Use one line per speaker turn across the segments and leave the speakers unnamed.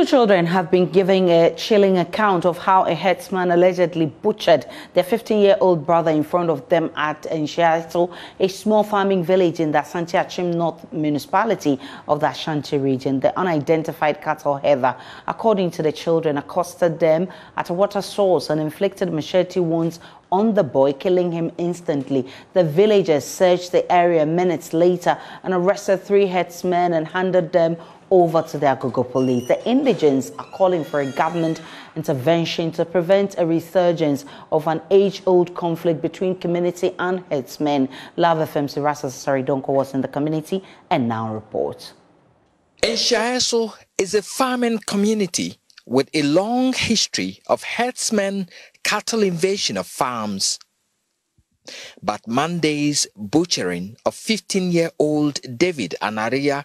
Two children have been giving a chilling account of how a headsman allegedly butchered their 15-year-old brother in front of them at Nshiaso, a small farming village in the Asante Akyem North municipality of the Ashanti region. The unidentified cattle herder, according to the children, accosted them at a water source and inflicted machete wounds on the boy, killing him instantly. The villagers searched the area minutes later and arrested three herdsmen and handed them over to the Agogo police. The indigents are calling for a government intervention to prevent a resurgence of an age-old conflict between community and herdsmen. Luv FM's Erastus Asare Donkor was in the community and now reports.
Nshiaso is a farming community with a long history of herdsmen cattle invasion of farms. But Monday's butchering of 15-year-old David Anaria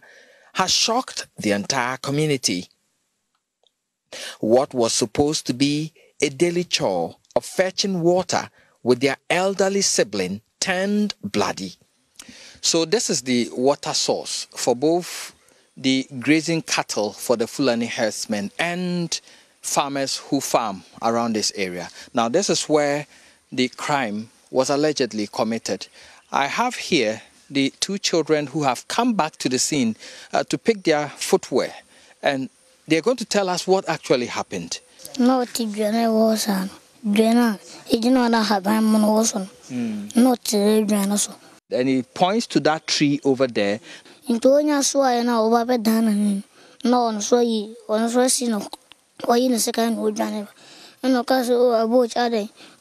has shocked the entire community. What was supposed to be a daily chore of fetching water with their elderly sibling turned bloody. So this is the water source for both the grazing cattle for the Fulani herdsmen and farmers who farm around this area. Now this is where the crime was allegedly committed. I have here the two children who have come back to the scene uh, to pick their footwear. And they're going to tell us what actually happened.
No, was
And he points to that tree over there.
No, so you, on so seen, or in a second, would ɛna ɔka sɛ o abɔɔkyi adɛn abɔɔkyi bɔne bi a ma yɛ obi a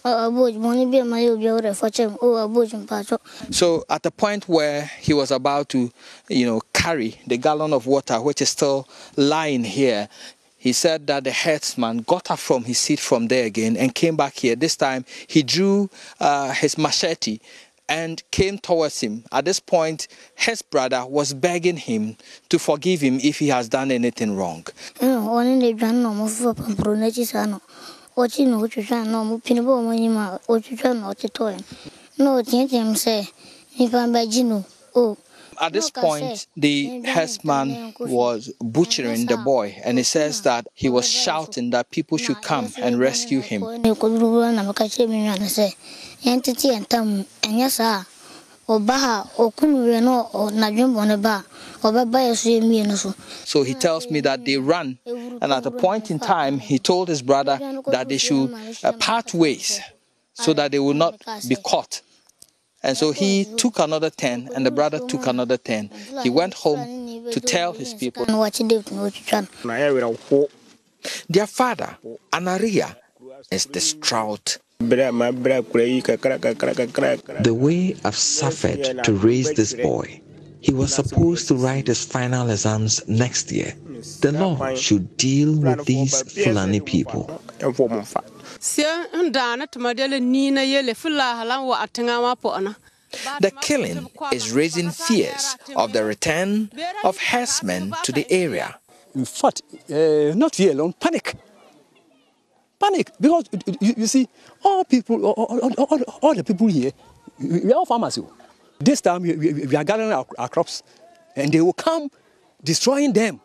o abɔɔkyi mpakyɛ
so at the point where he was about to you know carry the gallon of water which is still lying here he said that the herdsman got up from his seat from there again and came back here. This time he drew uh, his machete and came towards him. At this point, his brother was begging him to forgive him if he has done anything wrong.
Ɔkyi na ɔtwitwa na ɔmo pini bɔ ɔmo anim a ɔtwitwa na ɔtetɔɛ na ɔteateam sɛ nipa bɛgye no
At this point, the herdsman was butchering the boy, and he says that he was shouting that people should come and rescue him.
So
he tells me that they ran, and at a point in time, he told his brother that they should uh, part ways so that they will not be caught. And so he took another 10, and the brother took another 10. He went home to tell his people. Their father, Anaria, is distraught.
The way I've suffered to raise this boy. He was supposed to write his final exams next year. The law should deal with these Fulani people.
The killing is raising fears of the return of herdsmen to the area.
In fact, uh, not fear alone, panic panic because you, you see, all people, all, all, all, the people here, we are all farmers. This time we, we, we are gathering our, our, crops and they will come destroying them.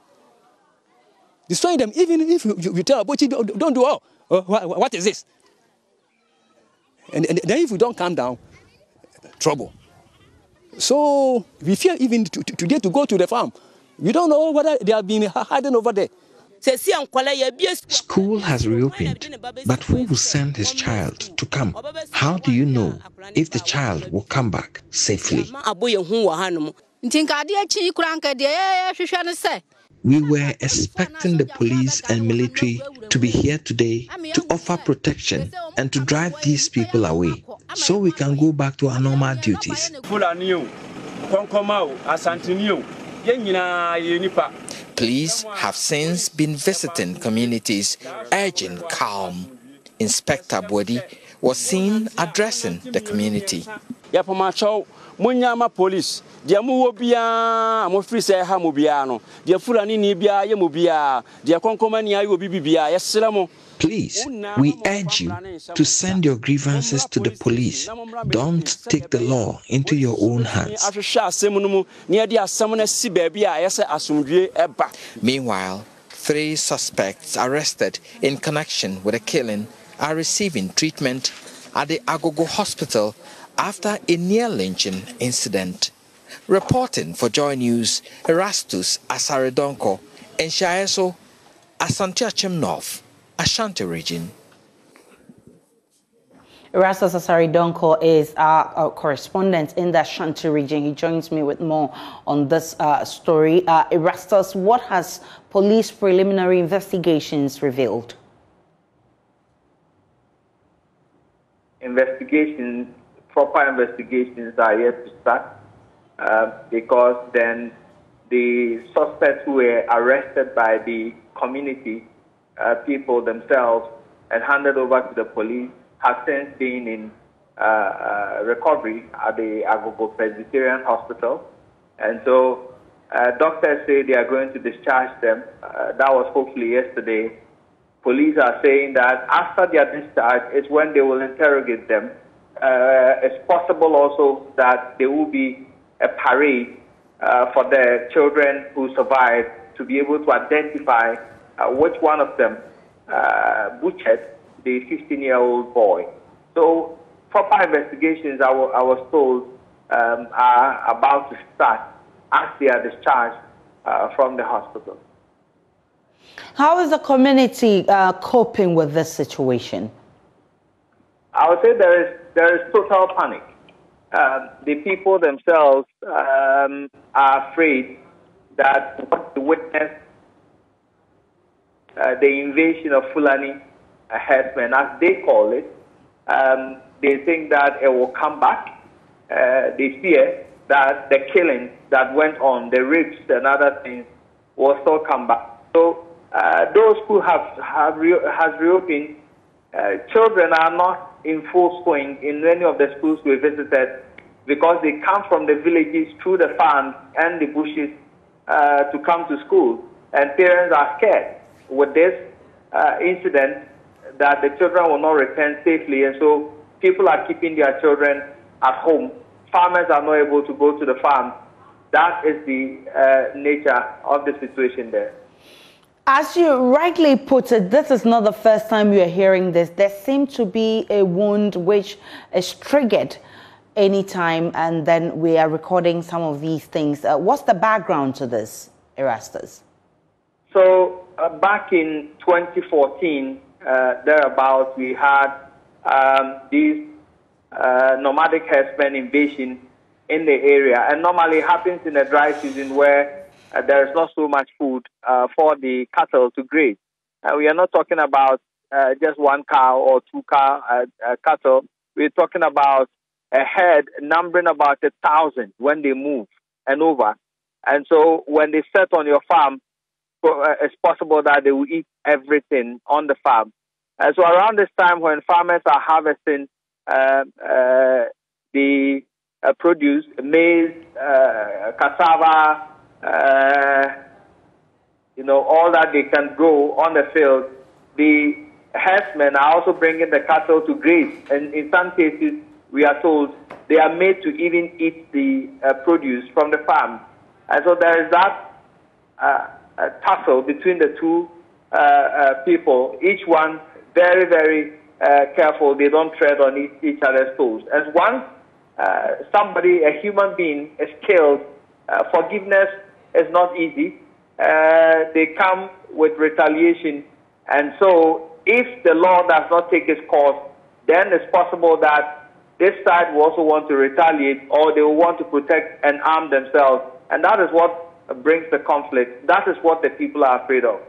Destroying them, even if you, you, tell Abochi, don't, don't do all. Uh, what, what is this? And, and then if we don't calm down, trouble. So we fear even today to go to the farm. We don't know whether they have been hiding over there.
School has reopened, but who will send his child to come? How do you know if the child will come back safely? We were expecting the police and military to be here today to offer protection and to drive these people away so we can go back to our normal duties.
Police have since been visiting communities urging calm. Inspector Bodi was seen addressing the community.
munyama police deɛ mowɔ biara mofiri sɛ ɛha mo biara no deɛ fulani ni biara yɛ mo biara deɛ kɔnkɔmani ayɛ obi bi yɛserɛ mo
Please, we urge you to send your grievances to the police. Don't take the law into your own hands.
Meanwhile, three suspects arrested in connection with the killing are receiving treatment at the Agogo Hospital after a near lynching incident. Reporting for Joy News, Erastus Asare Donkor, Enshaeso, Asante Akyem North, Ashanti region.
Erastus Asare Donkor is our, our, correspondent in the Ashanti region. He joins me with more on this uh, story. Uh, Erastus, what has police preliminary investigations revealed?
Investigations, proper investigations are yet to start uh, because then the suspects who were arrested by the community uh, people themselves and handed over to the police have since been in uh, uh, recovery at the Agogo Presbyterian Hospital. And so uh, doctors say they are going to discharge them. Uh, that was hopefully yesterday. Police are saying that after their discharge is when they will interrogate them. Uh, it's possible also that there will be a parade uh, for the children who survived to be able to identify which one of them butchered the 15 year old boy. So, proper investigations, I, I was told, um, are about to start as they are discharged uh, from the hospital.
How is the community uh, coping with this situation?
I would say there is, there is total panic. Um, the people themselves um, are afraid that what they witnessed, uh, the invasion of Fulani herdsmen, as they call it, um, they think that it will come back. Uh, they fear that the killing that went on, the rapes and other things, will still come back. So uh, those who have have re- has reopened, uh, children are not in full swing in many of the schools we visited because they come from the villages through the farms and the bushes uh, to come to school, and parents are scared with this uh, incident that the children will not return safely, and so people are keeping their children at home. Farmers are not able to go to the farm. That is the uh, nature of the situation there.
As you rightly put it, this is not the first time you are hearing this. There seems to be a wound which is triggered anytime, and then we are recording some of these things. Uh, what's the background to this, Erastus?
So, uh, back in 2014, uh, thereabouts, we had um, these uh, nomadic herdsmen invasion in the area. And normally happens in the dry season where uh, there is not so much food uh, for the cattle to graze. Uh, we are not talking about uh, just one cow or two cow cattle. We're talking about a herd numbering about a thousand when they move and over. And so when they set on your farm, it's possible that they will eat everything on the farm. And so around this time when farmers are harvesting uh, uh, the uh, produce, maize, uh, cassava, uh, you know, all that they can grow on the field, the herdsmen are also bringing the cattle to graze. And in some cases, we are told they are made to even eat the uh, produce from the farm. And so there is that tussle between the two people, each one very, very uh, careful they don't tread on each, each other's toes. And once uh, somebody, a human being, is killed, uh, forgiveness is not easy. Uh, they come with retaliation. And so, if the law does not take its course, then it's possible that this side will also want to retaliate or they will want to protect and arm themselves. And that is what brings the conflict. That is what the people are afraid of.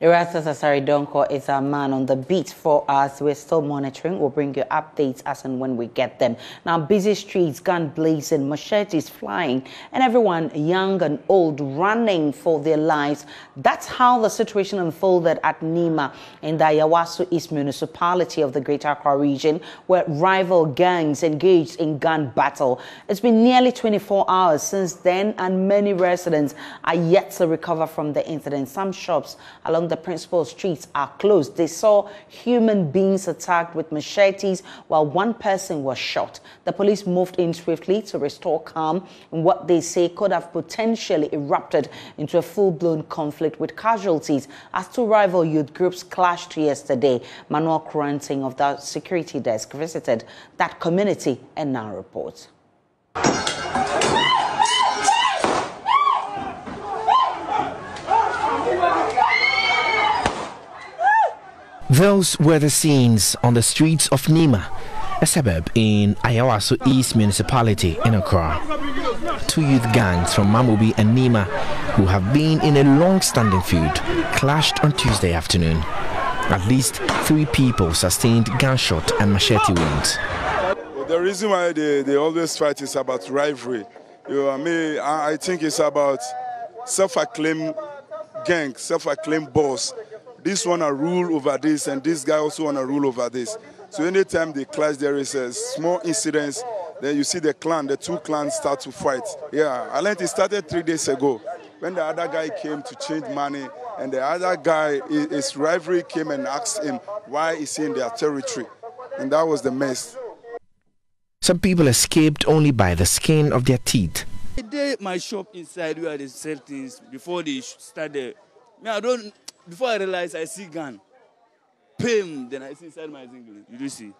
Erastus Asare Donkor is our man on the beat for us. We're still monitoring. We'll bring you updates as and when we get them. Now, busy streets, gun blazing, machetes flying, and everyone, young and old, running for their lives. That's how the situation unfolded at Nima in the Ayawaso East municipality of the Greater Accra region, where rival gangs engaged in gun battle. It's been nearly 24 hours since then, and many residents are yet to recover from the incident. Some shops along the principal streets are closed. They saw human beings attacked with machetes while one person was shot. The police moved in swiftly to restore calm in what they say could have potentially erupted into a full-blown conflict with casualties as two rival youth groups clashed yesterday. Manuel Koranteng of the security desk visited that community and now reports.
Those were the scenes on the streets of Nima, a suburb in Ayawaso East Municipality in Accra. Two youth gangs from Mamobi and Nima, who have been in a long-standing feud, clashed on Tuesday afternoon. At least three people sustained gunshot and machete wounds.
The reason why they, they always fight is about rivalry. You know, I mean, I, I think it's about self-acclaimed gang, self-acclaimed boss this one a rule over this, and this guy also want to rule over this. So anytime they clash, there is a small incident. Then you see the clan, the two clans start to fight. Yeah, I learned it started three days ago when the other guy came to change money, and the other guy, his rivalry came and asked him why is he in their territory, and that was the mess.
Some people escaped only by the skin of their teeth.
I did my shop inside where they sell things before they started. Me, I don't before I realize I see gun, pim, then I see inside my singlet. You do see?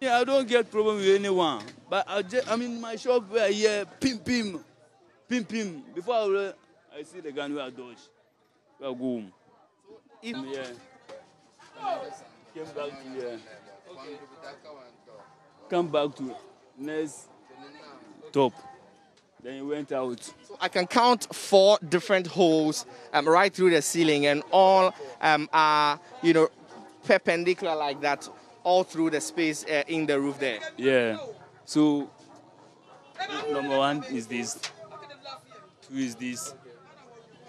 Yeah, I don't get problem with anyone, but I just, I'm in my shop where I hear pim pim, pim pim. Before I, I see the gun where I dodge, where I go home. If, yeah. Came back to yeah. Come back to next top. Then he went out.
So I can count four different holes um, right through the ceiling, and all um, are, you know, perpendicular like that, all through the space uh, in the roof there.
Yeah. So number one is this. Two is this.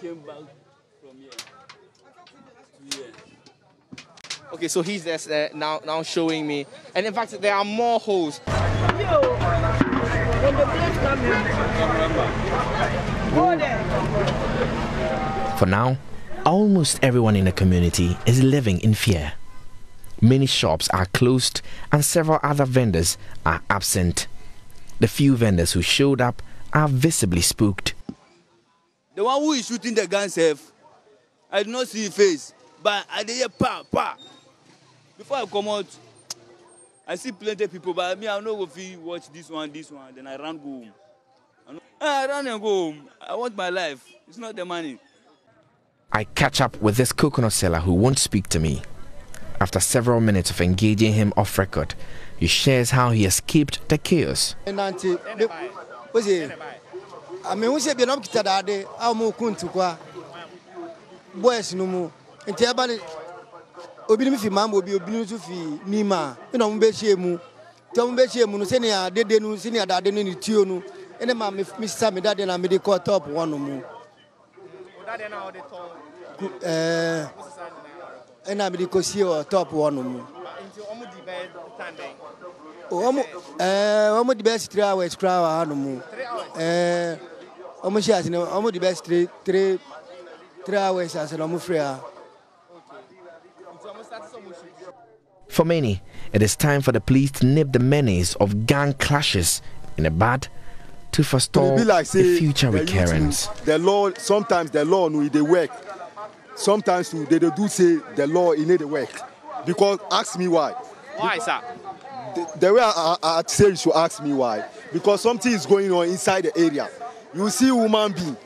Came back from here to here.
Okay, so he's just uh, now now showing me, and in fact there are more holes.
For now, almost everyone in the community is living in fear. Many shops are closed and several other vendors are absent. The few vendors who showed up are visibly spooked.
The one who is shooting the gun safe, I did not see his face, but I did hear pa pa. Before I come out, I see plenty of people, but me, I know if you watch this one, this one, then I run go home. I, I run and go home. I want my life. It's not the money.
I catch up with this coconut seller who won't speak to me. After several minutes of engaging him off record, he shares how he escaped the chaos.
I mean, we say, "Be not kita dade." How mu kuntu kwa boys no mu. Nti eba ni obi ni fi mambo obi obi ni so fi nima. Ina mu be hie mu. Ti mu be hie mu no se ne adede no se ne adade no ni tio no. Ene ma me sisa me dade na me de call top one no mu.
Dade na the top.
Eh. Ena me de ko sie o top one no mu.
Nti omo di be tandem.
Omo eh omo di best 3 hours kra wa no mu. Eh omo shi ase no omo di best 3 3 3 hours ase no omo free
For many, it is time for the police to nip the menace of gang clashes in the bud to forestall
like
a future
the
recurrence.
The law sometimes the law no they work. Sometimes too, they, they do say the law in need work. Because ask me why.
Why, sir?
The, the way I, I, I say you should ask me why. Because something is going on inside the area. You see human being,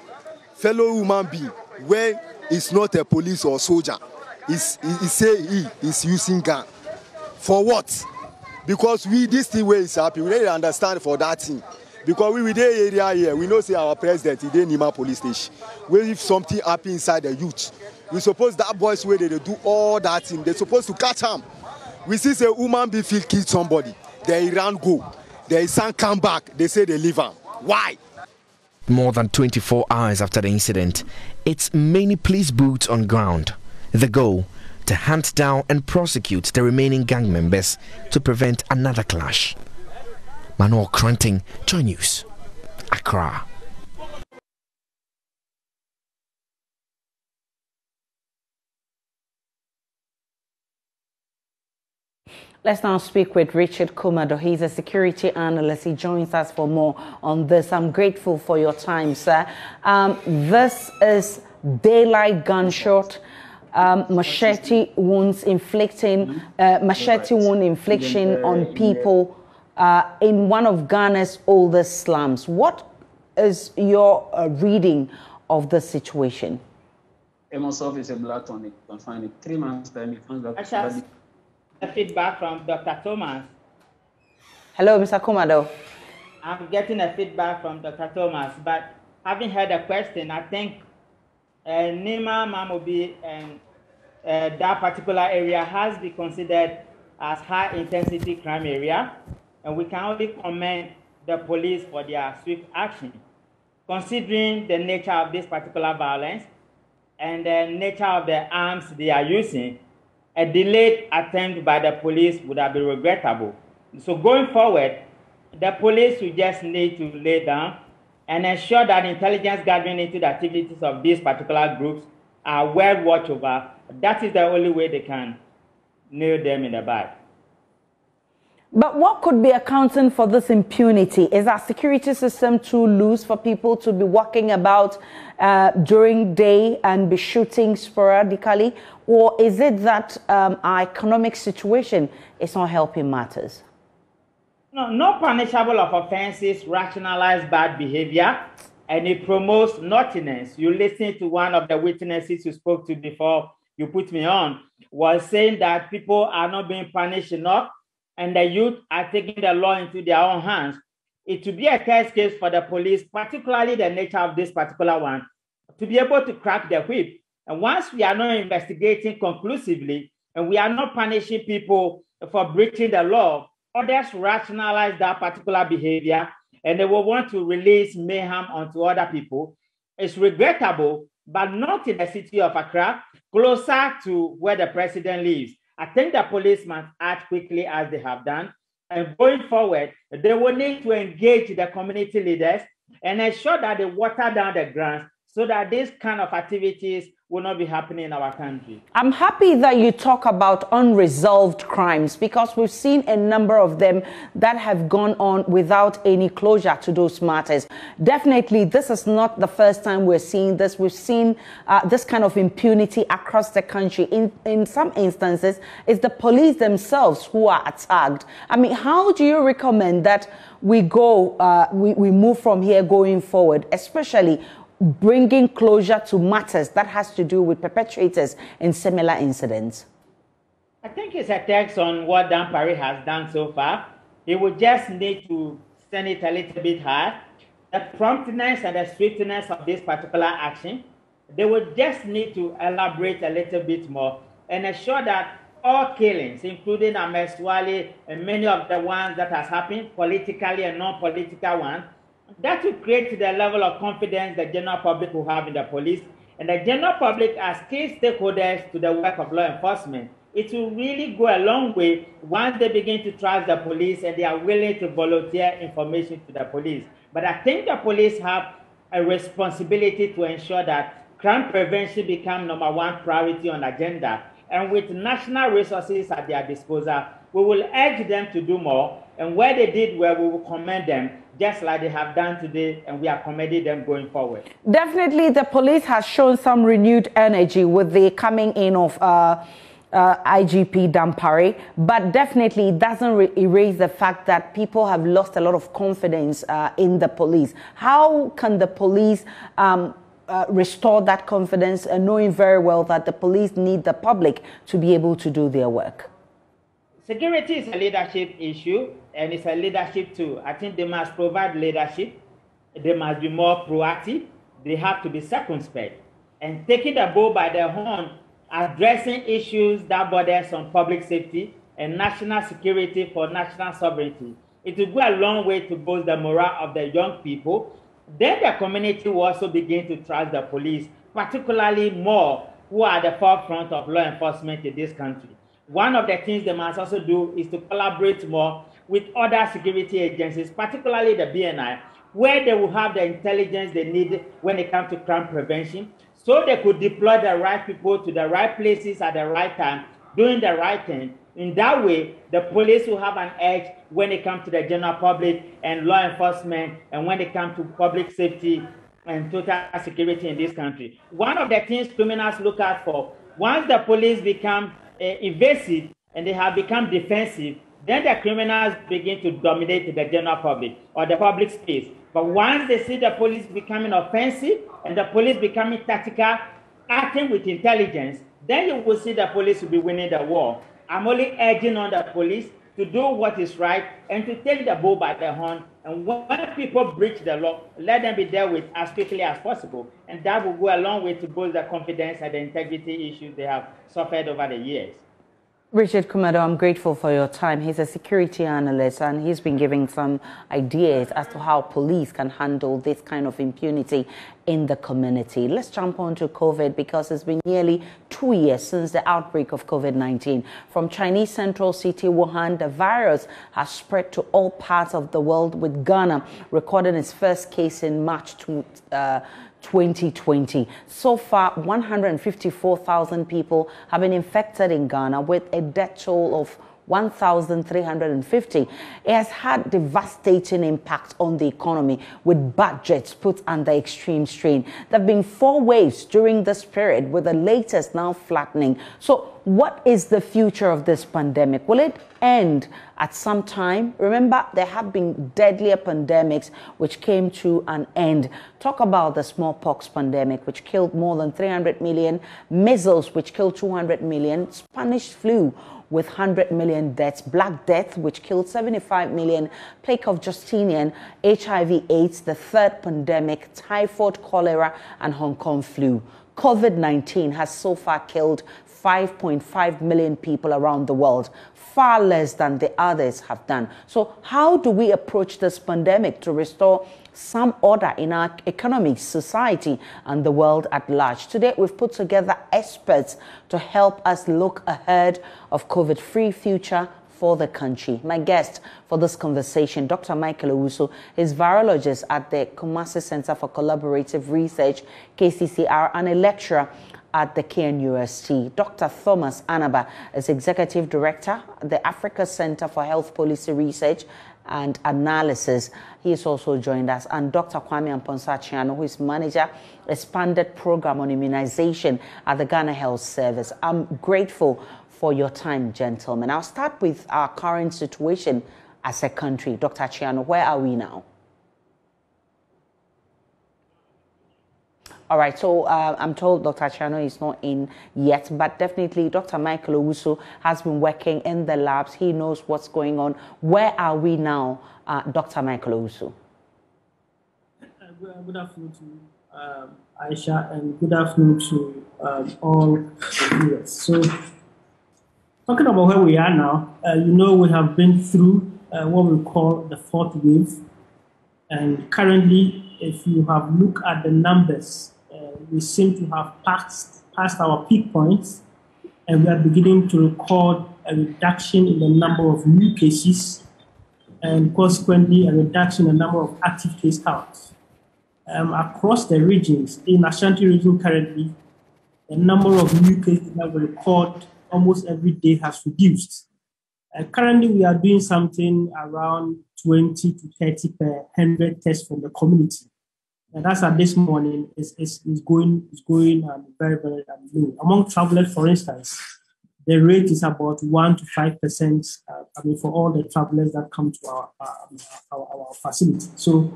fellow human being, where it's not a police or soldier. It's, he, he say he is using gun. For what? Because we this thing where is happy, we need to understand for that thing. Because we with the area here, we know say our president he dey Nima police station. Where if something happen inside the youth, we suppose that boys where they, dey do all that thing, they supposed to catch am. We see say woman be feel kill somebody, they run go. They son come back, they say they leave am. Why?
More than 24 hours after the incident, it's many police boots on ground. The goal to hunt down and prosecute the remaining gang members to prevent another clash. Manuel Koranteng, Joy News, Accra.
Let's now speak with Richard Kumadoe. He's a security analyst. He joins us for more on this. I'm grateful for your time, sir. Um, this is daylight gunshot um, machete wounds inflicting uh, machete wound infliction on people uh, in one of Ghana's oldest slums. What is your uh, reading of the situation?
Emosov is a blood tonic. You can find it three months time. You find
that a feedback from Dr. Thomas.
Hello, Mr. Kumadoe.
I'm getting a feedback from Dr. Thomas, but having heard a question, I think uh, Nima Mamobi and uh, that particular area has been considered as high intensity crime area, and we can only commend the police for their swift action. Considering the nature of this particular violence and the nature of the arms they are using, a delayed attempt by the police would have been regrettable. So going forward, the police will just need to lay down and ensure that intelligence gathering into the activities of these particular groups are well watched over. That is the only way they can nail them in the bud.
But what could be accounting for this impunity? Is our security system too loose for people to be walking about uh, during day and be shooting sporadically? Or is it that um, our economic situation is not helping matters?
No, no punishable of offenses rationalize bad behavior and it promotes naughtiness. You listen to one of the witnesses you spoke to before you put me on was saying that people are not being punished enough and the youth are taking the law into their own hands. It would be a test case for the police, particularly the nature of this particular one, to be able to crack the whip. And once we are not investigating conclusively and we are not punishing people for breaching the law, others rationalize that particular behavior and they will want to release mayhem onto other people. It's regrettable, but not in the city of Accra, closer to where the president lives. I think the police must act quickly as they have done. And going forward, they will need to engage the community leaders and ensure that they water down the grants so that these kind of activities will not be happening in our country.
I'm happy that you talk about unresolved crimes because we've seen a number of them that have gone on without any closure to those matters. Definitely, this is not the first time we're seeing this. We've seen uh, this kind of impunity across the country. In, in some instances, it's the police themselves who are attacked. I mean, how do you recommend that we go, uh, we, we move from here going forward, especially bringing closure to matters that has to do with perpetrators in similar incidents?
I think it's a on what Dampare has done so far. He would just need to send it a little bit high. The promptness and the swiftness of this particular action, they would just need to elaborate a little bit more and ensure that all killings, including Ahmed Suale and many of the ones that has happened, politically and non-political ones, that will create the level of confidence the general public will have in the police. And the general public as key stakeholders to the work of law enforcement. It will really go a long way once they begin to trust the police and they are willing to volunteer information to the police. But I think the police have a responsibility to ensure that crime prevention become number one priority on agenda. And with national resources at their disposal, we will urge them to do more. And where they did well, we will commend them just like they have done today, and we are commending them going forward.
Definitely, the police has shown some renewed energy with the coming in of uh, uh, IGP Dampare, but definitely it doesn't erase the fact that people have lost a lot of confidence uh, in the police. How can the police um, uh, restore that confidence, and knowing very well that the police need the public to be able to do their work?
Security is a leadership issue and it's a leadership too. I think they must provide leadership. They must be more proactive. They have to be circumspect and taking the bull by the horn, addressing issues that borders on public safety and national security for national sovereignty. It will go a long way to boost the morale of the young people. Then the community will also begin to trust the police, particularly more who are at the forefront of law enforcement in this country. One of the things they must also do is to collaborate more with other security agencies, particularly the BNI, where they will have the intelligence they need when it comes to crime prevention, so they could deploy the right people to the right places at the right time, doing the right thing, In that way, the police will have an edge when it comes to the general public and law enforcement and when it comes to public safety and total security in this country. One of the things criminals look out for, once the police become uh, invasive and they have become defensive, then the criminals begin to dominate the general public or the public space. But once they see the police becoming offensive and the police becoming tactical, acting with intelligence, then you will see the police will be winning the war. I'm only urging on the police to do what is right and to take the bull by the horn. And when people breach the law, let them be dealt with as quickly as possible. And that will go a long way to build the confidence and the integrity issues they have suffered over the years.
Richard Kumadoe, I'm grateful for your time. He's a security analyst and he's been giving some ideas as to how police can handle this kind of impunity in the community. Let's jump on to COVID because it's been nearly two years since the outbreak of COVID-19. From Chinese central city Wuhan, the virus has spread to all parts of the world with Ghana recording its first case in March to, uh, 2020. So far, 154,000 people have been infected in Ghana with a death toll of 1,350. It has had devastating impact on the economy with budgets put under extreme strain. There have been four waves during this period with the latest now flattening. So what is the future of this pandemic? Will it end at some time? Remember, there have been deadlier pandemics which came to an end. Talk about the smallpox pandemic, which killed more than 300 million, measles, which killed 200 million, Spanish flu, with 100 million deaths, Black Death, which killed 75 million, plague of Justinian, HIV AIDS, the third pandemic, typhoid, cholera, and Hong Kong flu. COVID 19 has so far killed 5.5 million people around the world, far less than the others have done. So, how do we approach this pandemic to restore some order in our economy, society, and the world at large. Today, we've put together experts to help us look ahead of COVID-free future for the country. My guest for this conversation, Dr. Michael Owusu, is virologist at the Kumasi Center for Collaborative Research, KCCR, and a lecturer at the KNUST. Dr. Thomas Anaba is Executive Director at the Africa Center for Health Policy Research and Analysis. He is also joined us. And Dr. Kwame Amponsah who is Manager, Expanded Program on Immunization at the Ghana Health Service. I'm grateful for your time, gentlemen. I'll start with our current situation as a country. Dr. Chiano, where are we now? All right, so uh, I'm told Dr. Chano is not in yet, but definitely Dr. Michael Owusu has been working in the labs. He knows what's going on. Where are we now, uh, Dr. Michael Owusu?
Good afternoon to um, Aisha and good afternoon to um, all the viewers. So, talking about where we are now, uh, you know we have been through uh, what we call the fourth wave, and currently, if you have looked at the numbers we seem to have passed, passed our peak points, and we are beginning to record a reduction in the number of new cases and consequently a reduction in the number of active case counts. Um, across the regions, in Ashanti region currently, the number of new cases that we record almost every day has reduced. Uh, currently, we are doing something around 20 to 30 per 100 tests from the community. And that's at this morning is, is, is going is going um, very very um, low. Among travelers, for instance, the rate is about one to five percent. Uh, I mean, for all the travelers that come to our um, our, our, facility. So,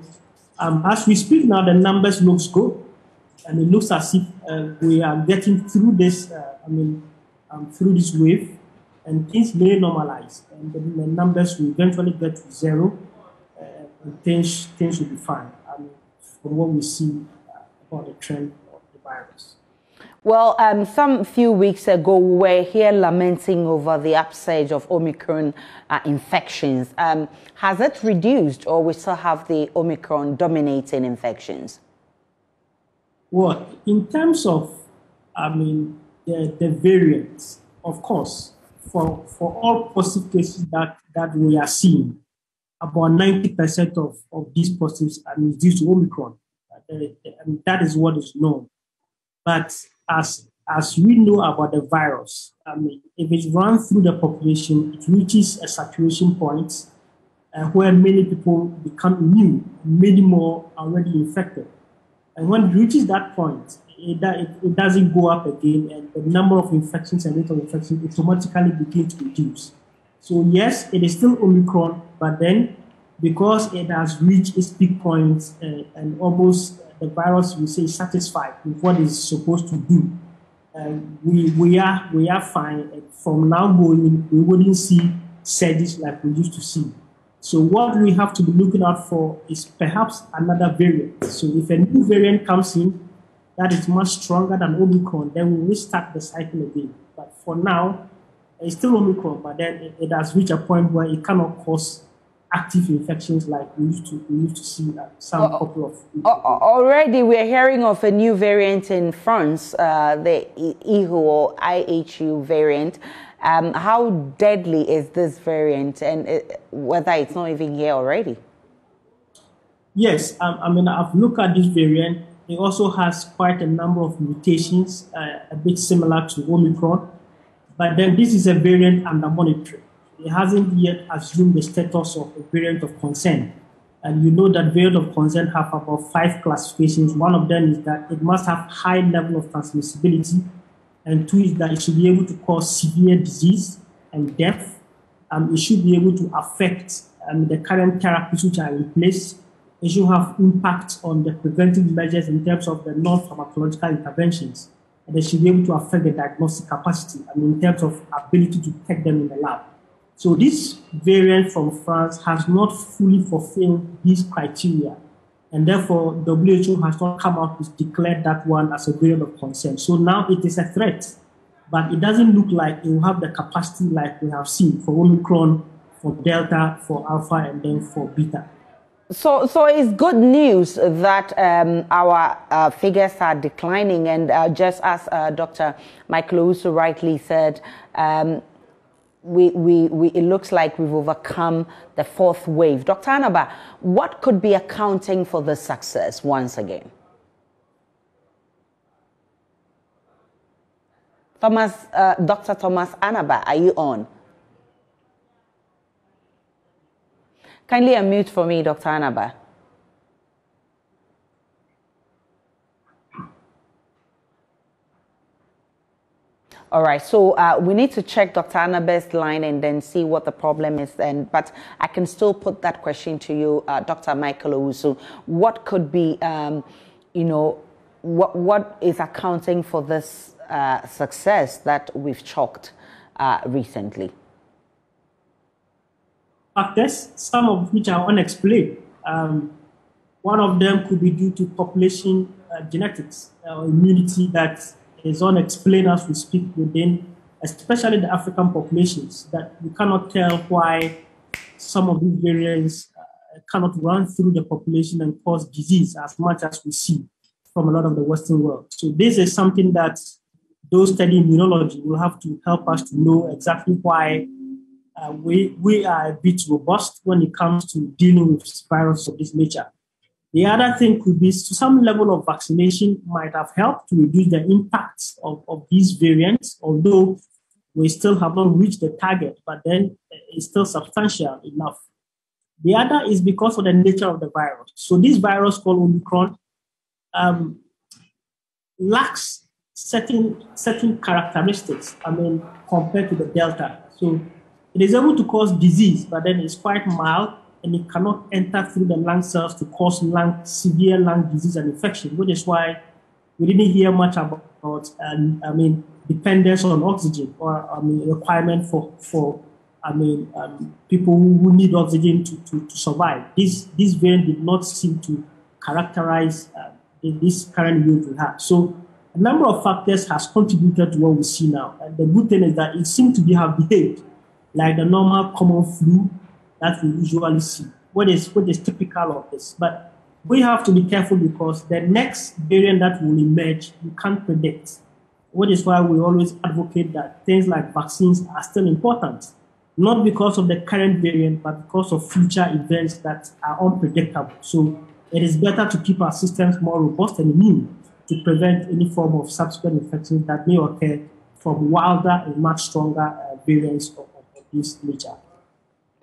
um, as we speak now, the numbers looks good, and it looks as if uh, we are getting through this. Uh, I mean, um, through this wave, and things may normalize, and the, the numbers will eventually get to zero, uh, and things things will be fine from what we see about the trend of the virus.
Well, um, some few weeks ago, we were here lamenting over the upsurge of Omicron uh, infections. Um, has it reduced, or we still have the Omicron dominating infections?
Well, in terms of, I mean, the, the variants, of course, for, for all positive cases that, that we are seeing, about 90% of, of these positives are due to Omicron. Uh, and that is what is known. But as as we know about the virus, I mean, if it runs through the population, it reaches a saturation point uh, where many people become immune, many more already infected. And when it reaches that point, it, it, it doesn't go up again, and the number of infections and rate of infection automatically begin to reduce. So yes, it is still Omicron, but then because it has reached its peak point uh, and almost the virus, we say, satisfied with what it's supposed to do, uh, we, we, are, we are fine. From now going, we wouldn't see surges like we used to see. So what we have to be looking out for is perhaps another variant. So if a new variant comes in that is much stronger than Omicron, then we restart the cycle again. But for now, it's still Omicron, but then it, it has reached a point where it cannot cause active infections like we used to we used to see at some uh, couple of.
Uh, already, we're hearing of a new variant in France, uh, the IHU or IHU variant. Um, how deadly is this variant, and it, uh, whether it's not even here already?
Yes, um, I mean I've looked at this variant. It also has quite a number of mutations, uh, a bit similar to Omicron, but then this is a variant under monitoring it hasn't yet assumed the status of a variant of concern. And you know that variant of concern have about five classifications. One of them is that it must have high level of transmissibility, and two is that it should be able to cause severe disease and death. Um, it should be able to affect um, the current therapies which are in place. It should have impact on the preventive measures in terms of the non-pharmacological interventions. And it should be able to affect the diagnostic capacity, I mean, in terms of ability to detect them in the lab. So this variant from France has not fully fulfilled these criteria. And therefore, WHO has not come out to declare that one as a variant of concern. So now it is a threat, but it doesn't look like it will have the capacity like we have seen for Omicron, for Delta, for Alpha, and then for Beta.
So, so it's good news that um, our uh, figures are declining, and uh, just as uh, Dr. Michael Owusu rightly said, um, we, we, we, it looks like we've overcome the fourth wave. Dr. Anaba, what could be accounting for the success once again? Thomas, uh, Dr. Thomas Anaba, are you on? Kindly unmute for me, Dr. Anaba. All right, so uh, we need to check Dr. Anaba's line and then see what the problem is. Then, but I can still put that question to you, uh, Dr. Michael Owusu. What could be, um, you know, what what is accounting for this uh, success that we've chalked uh, recently?
Factors, some of which are unexplained. Um, one of them could be due to population uh, genetics or immunity that is unexplained as we speak within, especially the African populations, that we cannot tell why some of these variants uh, cannot run through the population and cause disease as much as we see from a lot of the Western world. So this is something that those studying immunology will have to help us to know exactly why uh, we, we are a bit robust when it comes to dealing with viruses of this nature. The other thing could be some level of vaccination might have helped to reduce the impact of, of these variants, although we still have not reached the target, but then it's still substantial enough. The other is because of the nature of the virus. So this virus called Omicron um, lacks certain certain characteristics. I mean, compared to the Delta. So it is able to cause disease, but then it's quite mild and it cannot enter through the lung cells to cause lung, severe lung disease and infection, which is why we didn't hear much about, um, I mean, dependence on oxygen or, I mean, requirement for, for I mean, um, people who need oxygen to, to, to survive. This, this variant did not seem to characterize uh, this current wave we have. So a number of factors has contributed to what we see now. And the good thing is that it seems to be have behaved like the normal common flu that we usually see, what is, what is typical of this. But we have to be careful because the next variant that will emerge, you can't predict. What is why we always advocate that things like vaccines are still important, not because of the current variant, but because of future events that are unpredictable. So it is better to keep our systems more robust and immune to prevent any form of subsequent infection that may occur from wilder and much stronger uh, variants of, of, this nature.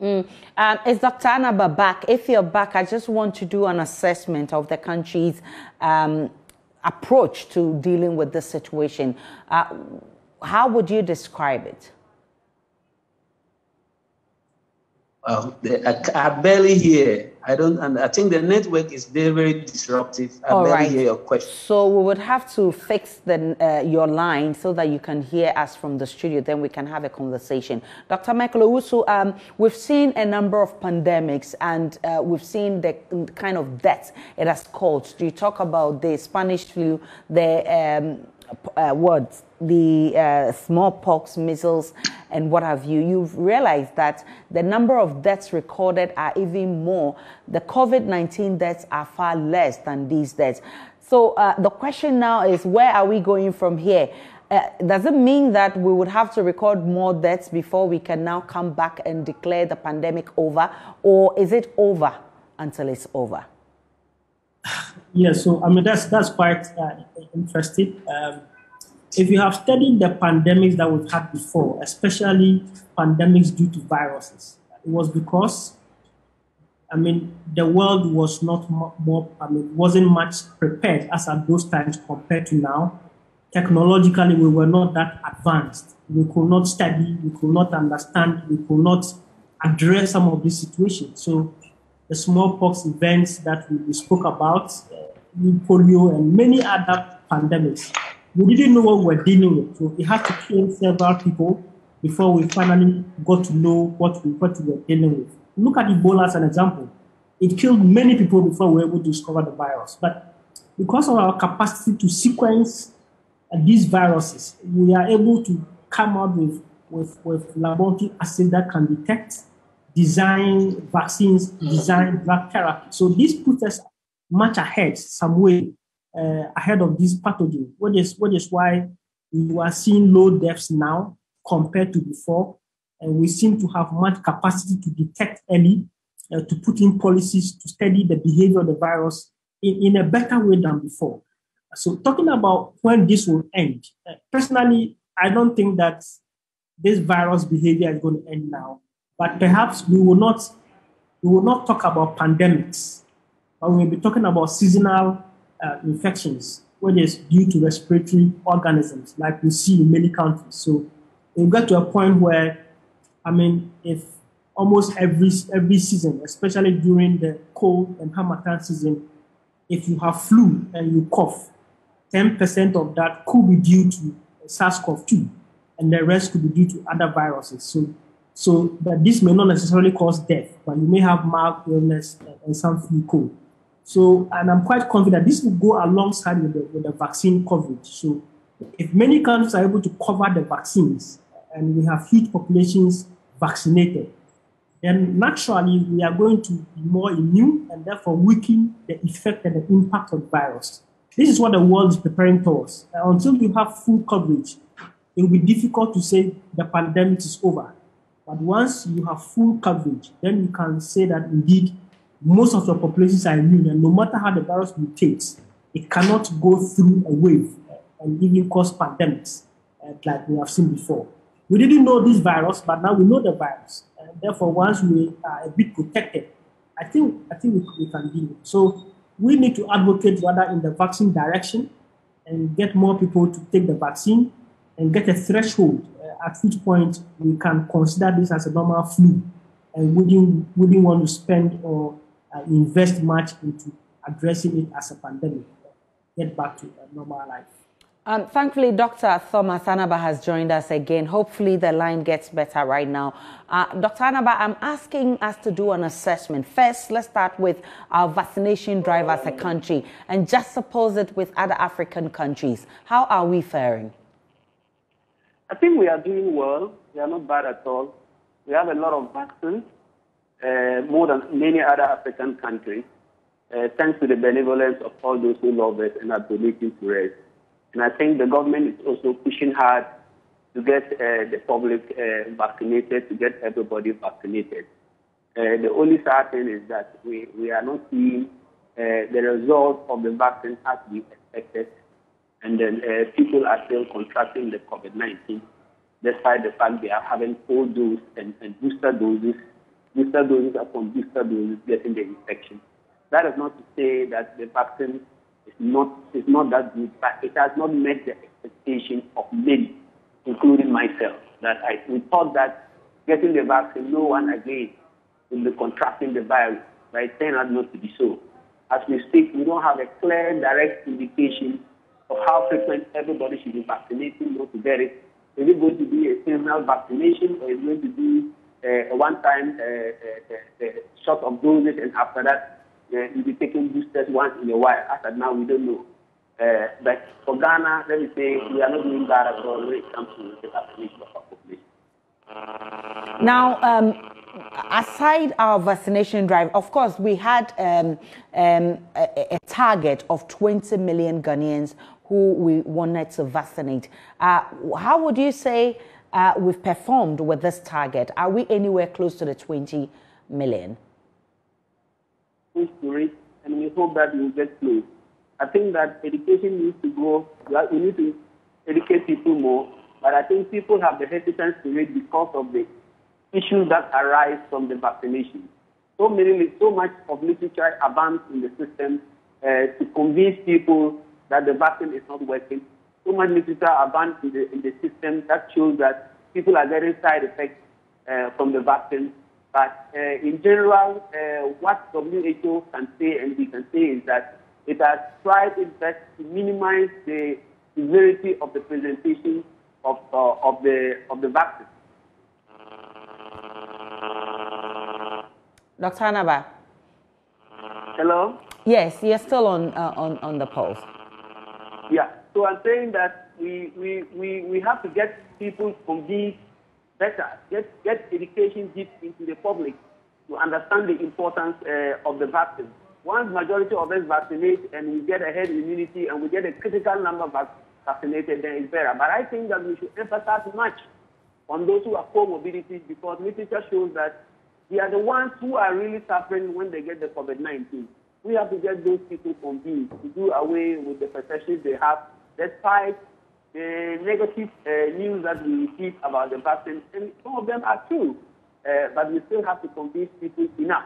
Mm. Um, is Dr. Anaba back? If you're back, I just want to do an assessment of the country's um, approach to dealing with this situation. Uh, how would you describe it?
Well, I, barely hear. I don't, and I think the network is very, very disruptive. I All barely hear your question.
So we would have to fix the, uh, your line so that you can hear us from the studio. Then we can have a conversation. Dr. Michael Owusu, um, we've seen a number of pandemics and uh, we've seen the kind of deaths it has caused. Do you talk about the Spanish flu, the um, uh, words the uh, smallpox, measles, and what have you, you've realized that the number of deaths recorded are even more. The COVID 19 deaths are far less than these deaths. So uh, the question now is where are we going from here? Uh, does it mean that we would have to record more deaths before we can now come back and declare the pandemic over? Or is it over until it's over?
Yeah, so I mean, that's, that's quite uh, interesting. Um, if you have studied the pandemics that we've had before, especially pandemics due to viruses, it was because, I mean, the world was not more, I mean, wasn't much prepared as at those times compared to now. Technologically, we were not that advanced. We could not study, we could not understand, we could not address some of these situations. So, the smallpox events that we spoke about, polio, and many other pandemics we didn't know what we were dealing with. So we had to kill several people before we finally got to know what we, what we were dealing with. Look at Ebola as an example. It killed many people before we were able to discover the virus. But because of our capacity to sequence uh, these viruses, we are able to come up with, with, with laboratory assays that can detect, design vaccines, design drug therapy. So this puts us much ahead some way uh, ahead of this pathogen, which is, which is why we are seeing low deaths now compared to before. And we seem to have much capacity to detect early, uh, to put in policies to study the behavior of the virus in, in a better way than before. So, talking about when this will end, uh, personally, I don't think that this virus behavior is going to end now. But perhaps we will not we will not talk about pandemics, but we will be talking about seasonal uh, infections, which it's due to respiratory organisms, like we see in many countries. So we get to a point where, I mean, if almost every every season, especially during the cold and harmattan season, if you have flu and you cough, 10% of that could be due to SARS-CoV-2, and the rest could be due to other viruses. So, so that this may not necessarily cause death, but you may have mild illness and some flu cold. So, and I'm quite confident this will go alongside with the, with the vaccine coverage. So, if many countries are able to cover the vaccines and we have huge populations vaccinated, then naturally we are going to be more immune and therefore weaken the effect and the impact of the virus. This is what the world is preparing towards. Uh, until you have full coverage, it will be difficult to say the pandemic is over. But once you have full coverage, then you can say that indeed most of the populations are immune, and no matter how the virus mutates, it cannot go through a wave and even cause pandemics uh, like we have seen before. We didn't know this virus, but now we know the virus. And therefore, once we are a bit protected, I think I think we, we can deal. So we need to advocate rather in the vaccine direction and get more people to take the vaccine and get a threshold uh, at which point we can consider this as a normal flu and wouldn't, wouldn't want to spend or uh, invest much into addressing it as a pandemic, get back to a normal life.
Um, thankfully, Dr. Thomas Anaba has joined us again. Hopefully, the line gets better right now. Uh, Dr. Anaba, I'm asking us to do an assessment. First, let's start with our vaccination drive as a country and just suppose it with other African countries. How are we faring?
I think we are doing well. We are not bad at all. We have a lot of vaccines uh, more than many other African countries, uh, thanks to the benevolence of all those who love us and are donating to us. And I think the government is also pushing hard to get uh, the public uh, vaccinated, to get everybody vaccinated. Uh, the only sad thing is that we, we are not seeing uh, the result of the vaccine as we expected. and then people are still contracting the COVID-19, despite the fact they are having full dose and, and booster doses, booster doses upon booster doses getting the infection. That is not to say that the vaccine is not is not that good, but it has not met the expectation of many, including myself. That I we thought that getting the vaccine, no one again will be contracting the virus, but it turned out not to be so. As we speak, we don't have a clear, direct indication of how frequent everybody should be vaccinated not to get it. Is it going to be a seasonal vaccination or is it going to be uh, one-time uh, uh, uh, shot of doses and after that uh, you'll be taking boosters once in a while? As of now, we don't know. But for Ghana, let me say, we are not doing that at all when it comes to the vaccination of our population.
Now, um, aside our vaccination drive, of course, we had um, um, a, a, target of 20 million Ghanaians who we wanted to vaccinate. Uh, how would you say uh, we've performed with this target? Are we anywhere close to the 20 million?
It, and we hope that we'll get close. I think that education needs to go, we need to educate people more but I think people have the hesitance to read because of the issues that arise from the vaccination. So many, so much of literature abounds in the system uh, to convince people that the vaccine is not working. So much literature abounds in the, in the system that shows that people are getting side effects uh, from the vaccine. But uh, in general, uh, what WHO can say and we can say is that it has tried its best to minimize the severity of the presentation of, uh, of, the, of the vaccine.
Dr. Anaba.
Hello?
Yes, you're still on, uh, on, on the pulse.
Yeah, so I'm saying that we, we, we, we have to get people convinced better, get, get education deep into the public to understand the importance uh, of the vaccine. Once majority of us vaccinate and we get a herd immunity and we get a critical number of vaccines, vaccinated, then it's better. But I think that we should emphasize much on those who have comorbidities because literature shows that they are the ones who are really suffering when they get the COVID-19. We have to get those people convinced to do away with the perceptions they have, despite the negative uh, news that we receive about the vaccine. And some of them are true, uh, but we still have to convince people enough.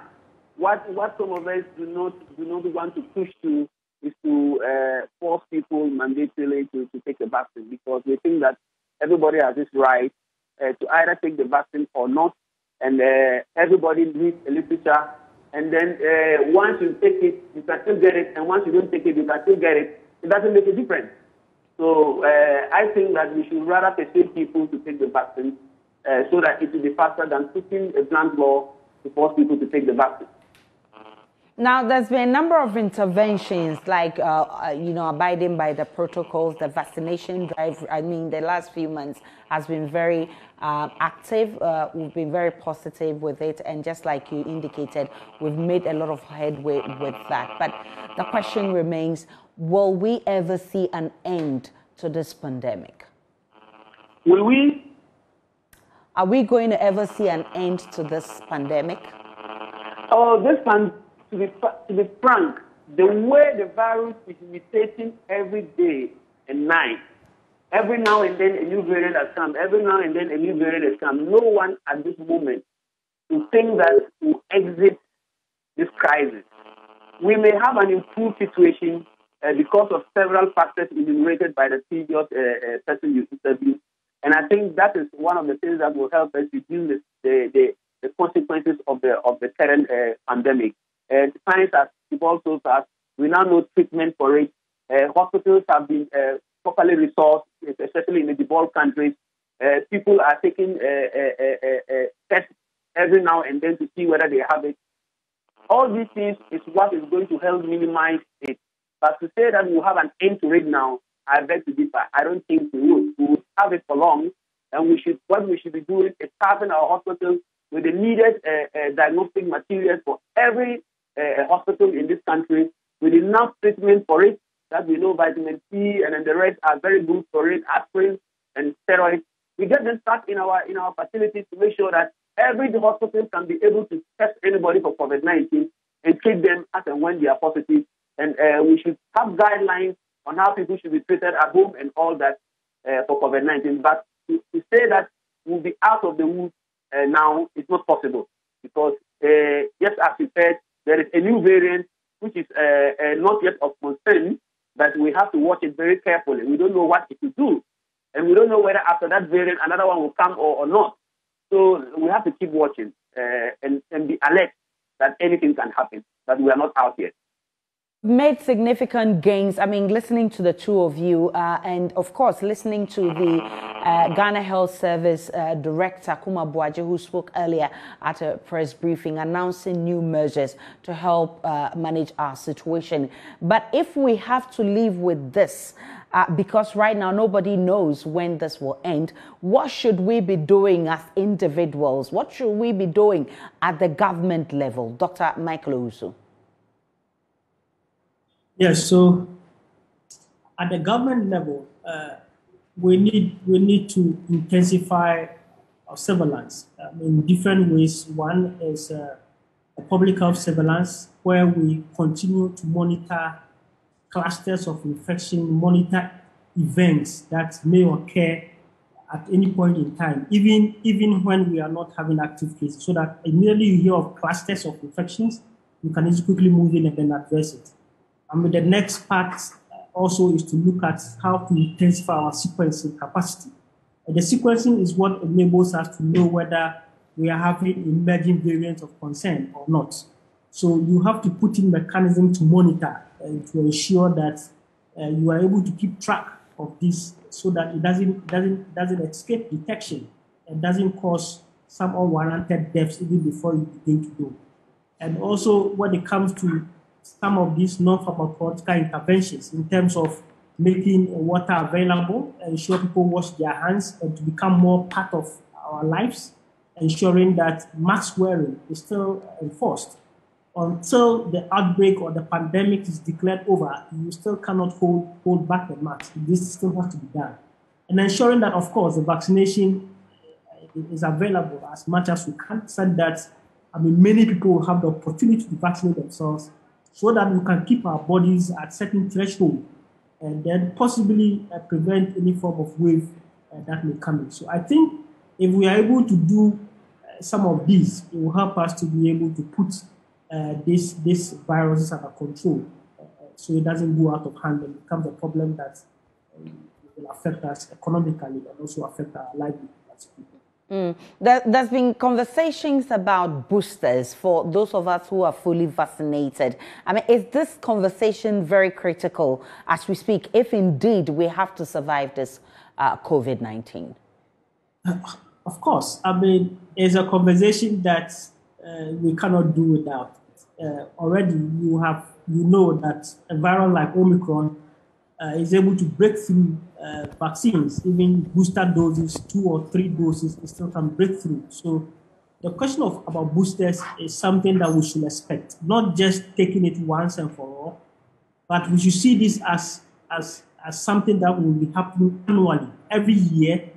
What, what some of us do not, do not want to push to is to uh, force people mandatorily to, to take the vaccine because we think that everybody has this right uh, to either take the vaccine or not, and uh, everybody reads the literature. And then uh, once you take it, you can still get it, and once you don't take it, you can still get it. It doesn't make a difference. So uh, I think that we should rather persuade people to take the vaccine uh, so that it will be faster than putting a blank law to force people to take the vaccine.
Now, there's been a number of interventions, like, uh, uh, you know, abiding by the protocols, the vaccination drive. I mean, the last few months has been very uh, active. Uh, we've been very positive with it. And just like you indicated, we've made a lot of headway with that. But the question remains, will we ever see an end to this pandemic?
Will we?
Are we going to ever see an end to this pandemic?
Oh, this pandemic to be, to be frank, the way the virus is mutating every day and night, every now and then a new variant has come, every now and then a new variant has come. No one at this moment to think that to exit this crisis. We may have an improved situation uh, because of several factors enumerated by the previous uh, uh, person you interviewed. And I think that is one of the things that will help us reduce the, the, the consequences of the, of the current uh, pandemic. Uh, science has evolved so fast. We now know treatment for it. Hospitals have been properly resourced, especially in the developed countries. People are taking tests every now and then to see whether they have it. All these things is what is going to help minimize it. But to say that we have an end to it now, I beg to differ. I don't think we would. We would have it for long, and we should. What we should be doing is staffing our hospitals with the needed uh, uh, diagnostic materials for every uh, hospital in this country with enough treatment for it that we know vitamin C and then the rest are very good for it, aspirin and steroids. We get them stuck in our in our facilities to make sure that every hospital can be able to test anybody for COVID-19 and treat them as and when they are positive. And uh, we should have guidelines on how people should be treated at home and all that uh, for COVID-19. But to, to, say that we'll be out of the woods uh, now is not possible because, uh, just as you said, there is a new variant which is uh, uh, not yet of concern, but we have to watch it very carefully. We don't know what it will do. And we don't know whether after that variant another one will come or, or not. So we have to keep watching uh, and, and be alert that anything can happen, that we are not out yet
made significant gains. I mean, listening to the two of you, uh, and of course, listening to the uh, Ghana Health Service uh, Director, Kuma-Aboagye, who spoke earlier at a press briefing, announcing new measures to help uh, manage our situation. But if we have to live with this, uh, because right now nobody knows when this will end. What should we be doing as individuals? What should we be doing at the government level? Dr. Michael Owusu.
Yes, so at the government level, uh, we need we need to intensify our surveillance um, in different ways. One is uh, a public health surveillance, where we continue to monitor clusters of infection, monitor events that may occur at any point in time, even even when we are not having active cases, so that immediately you hear of clusters of infections, you can quickly move in and then address it. And the next part also is to look at how to intensify our sequencing capacity. And the sequencing is what enables us to know whether we are having emerging variants of concern or not. So you have to put in mechanism to monitor and to ensure that uh, you are able to keep track of this so that it doesn't doesn't doesn't escape detection and doesn't cause some unwarranted deaths even before you begin to do. And also when it comes to some of these non-pharmacological interventions in terms of making water available, ensure people wash their hands, and to become more part of our lives, ensuring that mask wearing is still enforced. Until the outbreak or the pandemic is declared over, you still cannot hold, hold back the mask. This still has to be done. And ensuring that, of course, the vaccination uh, is available as much as we can, so that I mean, many people will have the opportunity to vaccinate themselves so that we can keep our bodies at certain threshold and then possibly uh, prevent any form of wave uh, that may come in. So I think if we are able to do uh, some of these, it will help us to be able to put uh, this this viruses under control, uh, so it doesn't go out of hand and becomes a problem that um, will affect us economically and also affect our livelihood as people.
Mm. There, has been conversations about boosters for those of us who are fully vaccinated. I mean, is this conversation very critical as we speak, if indeed we have to survive this uh, COVID 19?
Of course. I mean, it's a conversation that uh, we cannot do without. Uh, already, you have you know that a viral like Omicron uh, is able to break through uh, vaccines, even booster doses, two or three doses, it still can break through. So the question of about boosters is something that we should expect, not just taking it once and for all, but we should see this as as as something that will be happening annually. Every year,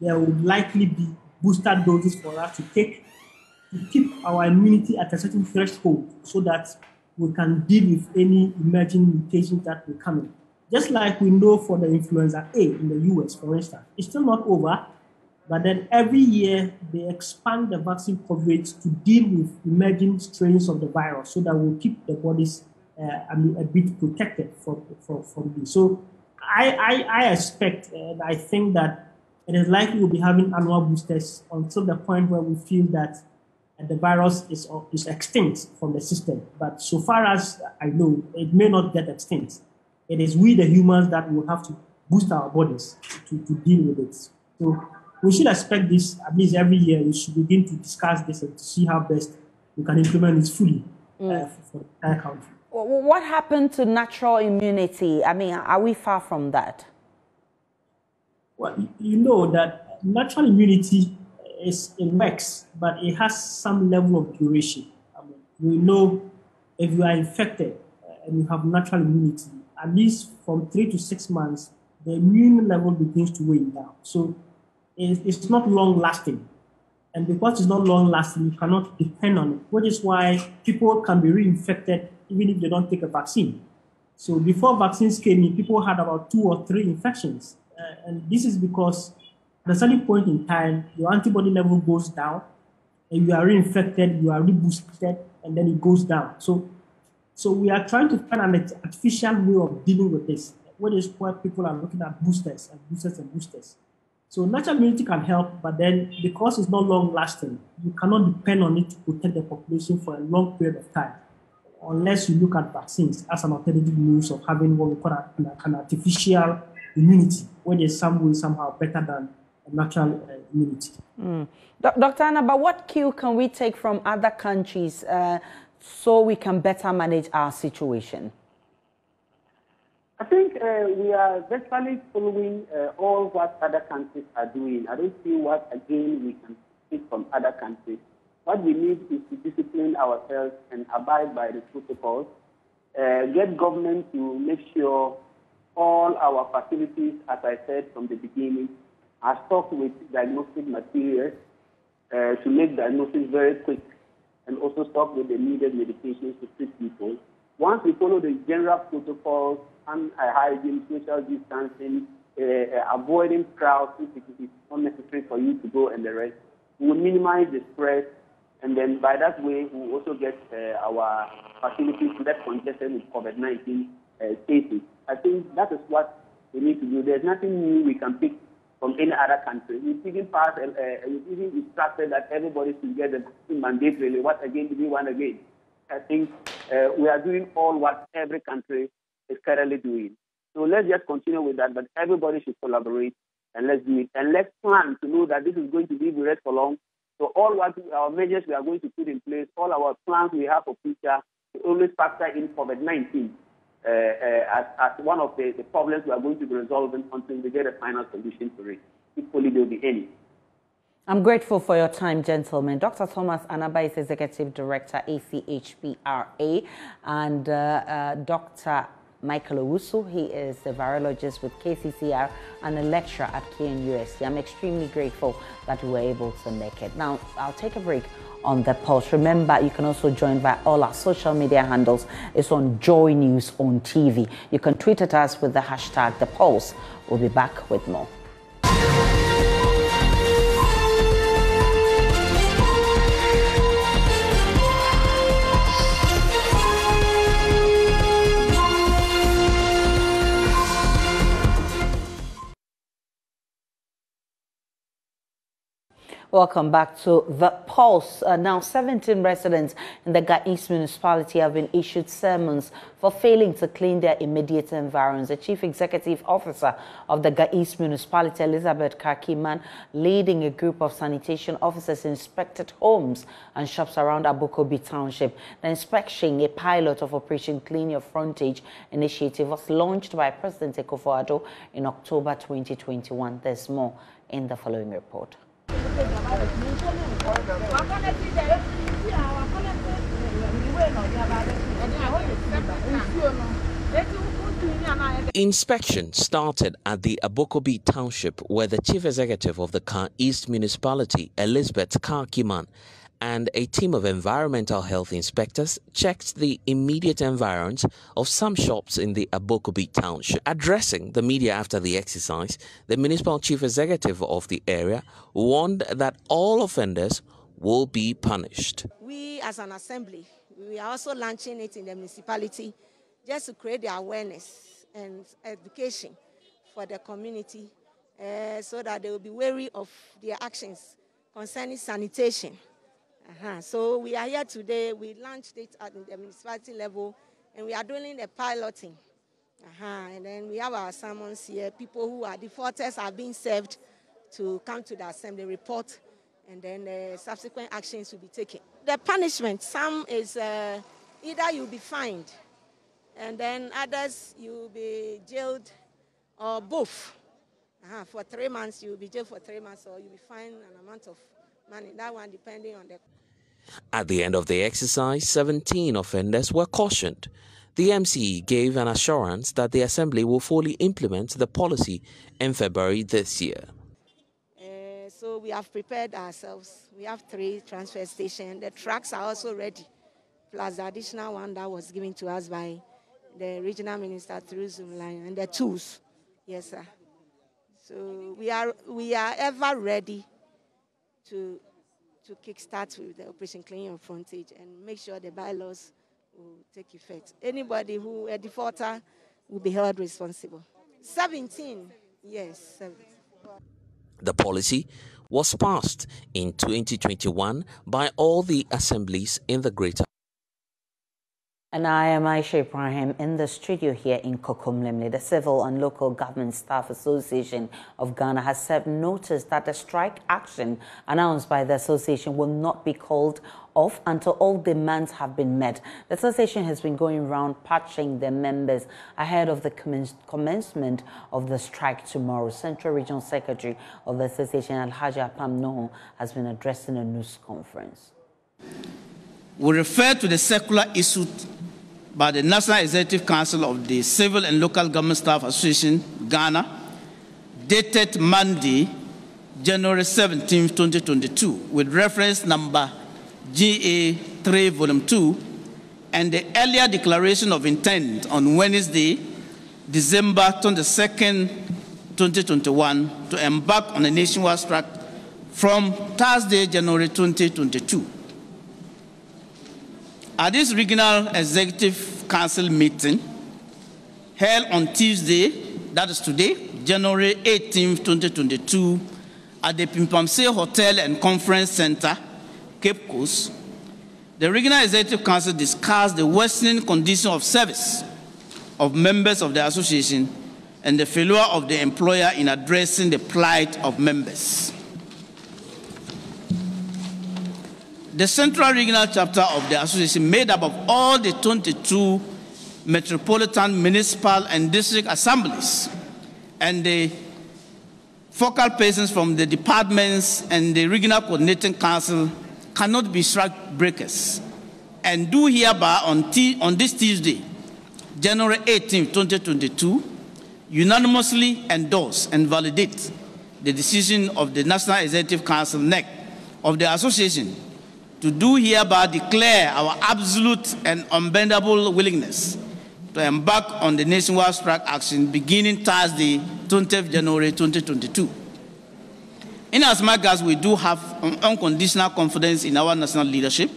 there will likely be booster doses for us to take to keep our immunity at a certain threshold so that we can deal with any emerging mutations that will come in. Just like we know for the influenza A in the US, for instance, it's still not over, but then every year they expand the vaccine coverage to deal with emerging strains of the virus so that we'll keep the bodies uh, I mean, a bit protected from, from, from this. So I, I, I expect and I think that it is likely we'll be having annual boosters until the point where we feel that the virus is, is extinct from the system. But so far as I know, it may not get extinct it is we, the humans, that will have to boost our bodies to, to deal with it. So we should expect this at least every year. We should begin to discuss this and to see how best we can implement this fully uh, mm. uh, for, the entire country.
What happened to natural immunity? I mean, are we far from that?
Well, you know that natural immunity is it works, but it has some level of duration. I mean, we know if you are infected uh, and you have natural immunity, at least from three to six months, the immune level begins to wane down. So it's not long lasting. And because it's not long lasting, you cannot depend on it, which is why people can be reinfected even if they don't take a vaccine. So before vaccines came in, people had about two or three infections. Uh, and this is because at a certain point in time, your antibody level goes down, and you are reinfected, you are reboosted, and then it goes down. So, so we are trying to find an artificial way of dealing with this, which is why people are looking at boosters and boosters and boosters. So natural immunity can help, but then because it's not long lasting, you cannot depend on it to protect the population for a long period of time, unless you look at vaccines as an alternative means of having what we call an artificial immunity, where there's some way somehow better than natural uh, immunity.
Mm. Dr. Anaba, but what cue can we take from other countries uh, so we can better manage our situation?
I think uh, we are basically following uh, all what other countries are doing. I don't see what, again, we can take from other countries. What we need is to discipline ourselves and abide by the protocols, uh, get government to make sure all our facilities, as I said from the beginning, are stocked with diagnostic materials uh, to make diagnosis very quick and also stocked with the needed medications to treat people. Once we follow the general protocols hand hygiene, social distancing, uh, uh, avoiding crowds if it is unnecessary for you to go and the rest. We will minimize the spread, and then by that way, we will also get uh, our facilities less congested with COVID-19 uh, cases. I think that is what we need to do. There's nothing new we can pick from any other country. We've even passed, uh, uh, we've even instructed that everybody should get the vaccine mandatorily. What again do we want again? I think uh, we are doing all what every country is currently doing. So let's just continue with that, but everybody should collaborate and let's do it. And let's plan to know that this is going to be with us for long. So all what our measures we are going to put in place, all our plans we have for future, we always factor in COVID-19 uh, uh, as, as one of the, the problems we are going to be resolving until we get a final solution to it. Hopefully there will be any.
I'm grateful for your time, gentlemen. Dr. Thomas Anaba is Executive Director, ACHPRA, and uh, uh, Dr. Michael Owusu. He is a virologist with KCCR and a lecturer at KNUST. I'm extremely grateful that we were able to make it. Now, I'll take a break on the pulse. Remember, you can also join via all our social media handles. It's on Joy News on TV. You can tweet at us with the hashtag The Pulse. We'll be back with more. Welcome back to The Pulse. Uh, now, 17 residents in the Ga East municipality have been issued sermons for failing to clean their immediate environs. The Chief Executive Officer of the Ga East municipality, Elizabeth Karkiman, leading a group of sanitation officers inspected homes and shops around Abokobi Township. The inspection, a pilot of Operation Clean Your Frontage initiative, was launched by President Akufo-Addo in October 2021. There's more in the following report.
Inspection started at the Abokobi Township where the chief executive of the Ga East Municipality, Elizabeth Karkiman, and a team of environmental health inspectors checked the immediate environs of some shops in the Abokobi township. Addressing the media after the exercise, the municipal chief executive of the area warned that all offenders will be punished.
We, as an assembly, we are also launching it in the municipality just to create the awareness and education for the community uh, so that they will be wary of their actions concerning sanitation. Uh-huh. So we are here today. We launched it at the municipality level, and we are doing the piloting. Uh-huh. And then we have our summons here. People who are defaulters are being served to come to the assembly report, and then the subsequent actions will be taken. The punishment, some is uh, either you'll be fined, and then others you'll be jailed, or both. Uh-huh. For three months, you'll be jailed for three months, or you'll be fined an amount of money. That one depending on the.
At the end of the exercise, 17 offenders were cautioned. The MCE gave an assurance that the Assembly will fully implement the policy in February this year.
Uh, so we have prepared ourselves. We have three transfer stations. The trucks are also ready, plus the additional one that was given to us by the regional minister through Zoomlion and the tools. Yes, sir. So we are we are ever ready to to kickstart with the Operation Clean Your Frontage and make sure the bylaws will take effect. Anybody who a defaulter will be held responsible. 17, yes, 17.
The policy was passed in 2021 by all the assemblies in the Greater
and I am Aisha Ibrahim in the studio here in Kokum Limni. The Civil and Local Government Staff Association of Ghana has served notice that the strike action announced by the association will not be called off until all demands have been met. The association has been going around patching their members ahead of the commencement of the strike tomorrow. Central Regional Secretary of the association, Alhaji Apam Noho, has been addressing a news conference.
We refer to the circular issued by the National Executive Council of the Civil and Local Government Staff Association, Ghana, dated Monday, January 17, 2022, with reference number GA3, Volume 2, and the earlier declaration of intent on Wednesday, December 22, 2021, to embark on a nationwide strike from Thursday, January 2022. At this regional executive council meeting held on Tuesday, that is today, January 18, 2022, at the Pempamsie Hotel and Conference Center, Cape Coast, the Regional Executive Council discussed the worsening condition of service of members of the association and the failure of the employer in addressing the plight of members. The Central Regional Chapter of the association, made up of all the 22 metropolitan, municipal, and district assemblies, and the focal persons from the departments and the regional coordinating council cannot be strike breakers and do hereby on, on this Tuesday, January 18, 2022, unanimously endorse and validate the decision of the National Executive Council, NEC, of the association to do hereby declare our absolute and unbendable willingness to embark on the nationwide strike action beginning Thursday, 20th January 2022. Inasmuch as we do have unconditional confidence in our national leadership,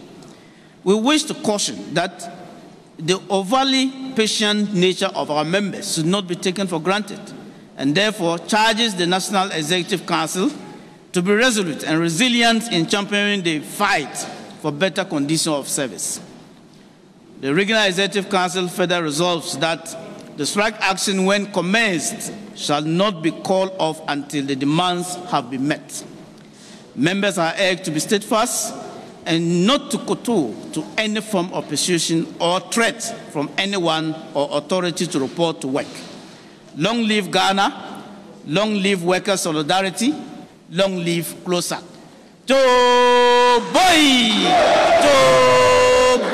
we wish to caution that the overly patient nature of our members should not be taken for granted, and therefore charges the National Executive Council to be resolute and resilient in championing the fight for better conditions of service. The Regional Executive Council further resolves that the strike action, when commenced, shall not be called off until the demands have been met. Members are urged to be steadfast and not to kowtow to any form of persuasion or threat from anyone or authority to report to work. Long live Ghana, long live worker solidarity, long live CLOGSAG. Joe boy! Joe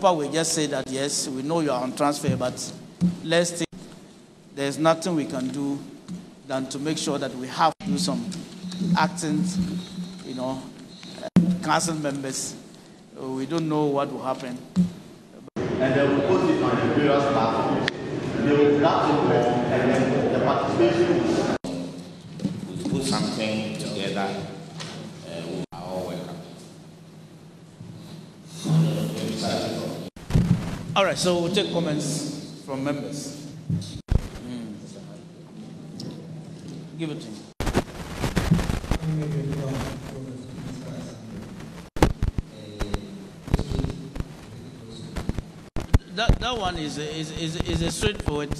boy! We just say that yes, we know you are on transfer, but let's think there's nothing we can do than to make sure that we have to do some acting, you know, council members. We don't know what will happen.
And they will put it on the various platforms. They will grab it and then the participation will put something together, uh, we are all welcome.
All right, so we'll take comments from members. Mm. Give it to me. That, that one is a, is, is, is a straightforward.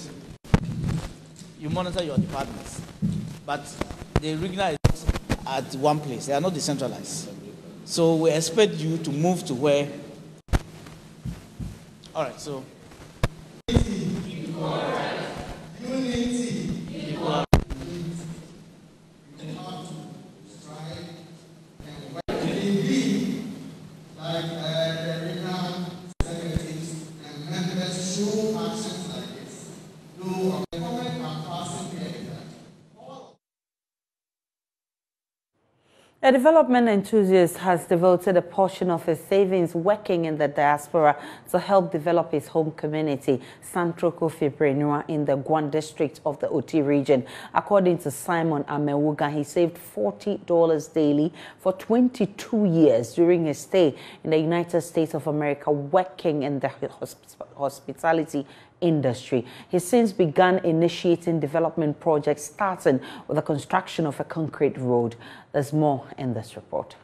You monitor your departments, but the regional is at one place. They are not decentralized. So we expect you to move to where. All right, so.
A development enthusiast has devoted a portion of his savings working in the diaspora to help develop his home community, Santrokofi Benua, in the Guan district of the Oti region. According to Simon Amewuga, he saved $40 daily for 22 years during his stay in the United States of America, working in the hospitality industry. He's since begun initiating development projects, starting with the construction of a concrete road. There's more in this report.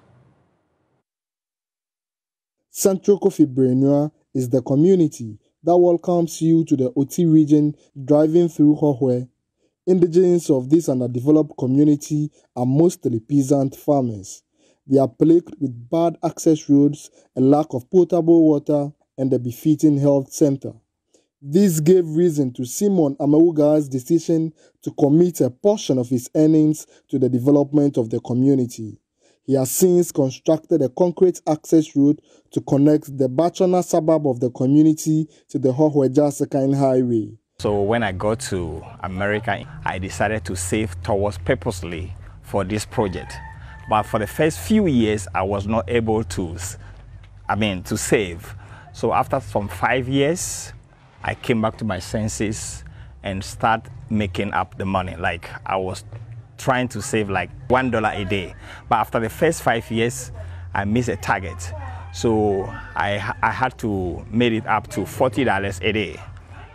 Central Brenua is the community that welcomes you to the Oti region driving through Hohoe. Indigenous of this underdeveloped community are mostly peasant farmers. They are plagued with bad access roads, a lack of potable water, and a befitting health center. This gave reason to Simon Amewuga's decision to commit a portion of his earnings to the development of the community. He has since constructed a concrete access road to connect the Bachona suburb of the community to the Hohoe-Jasikan Highway.
So when I got to America, I decided to save towards purposely for this project. But for the first few years, I was not able to, I mean, to save. So after some five years, I came back to my senses and start making up the money. Like I was trying to save like one dollar a day. But after the first five years, I missed a target. So I, I had to make it up to $40 a day.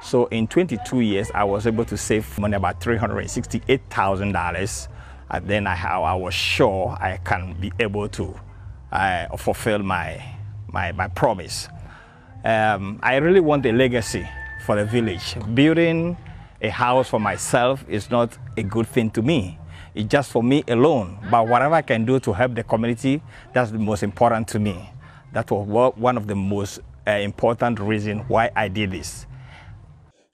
So in 22 years, I was able to save money about $368,000. And then I, I was sure I can be able to uh, fulfill my, my, my promise. Um, I really want a legacy for the village. Building a house for myself is not a good thing to me. It's just for me alone. But whatever I can do to help the community, that's the most important to me. That was one of the most uh, important reasons why I did this.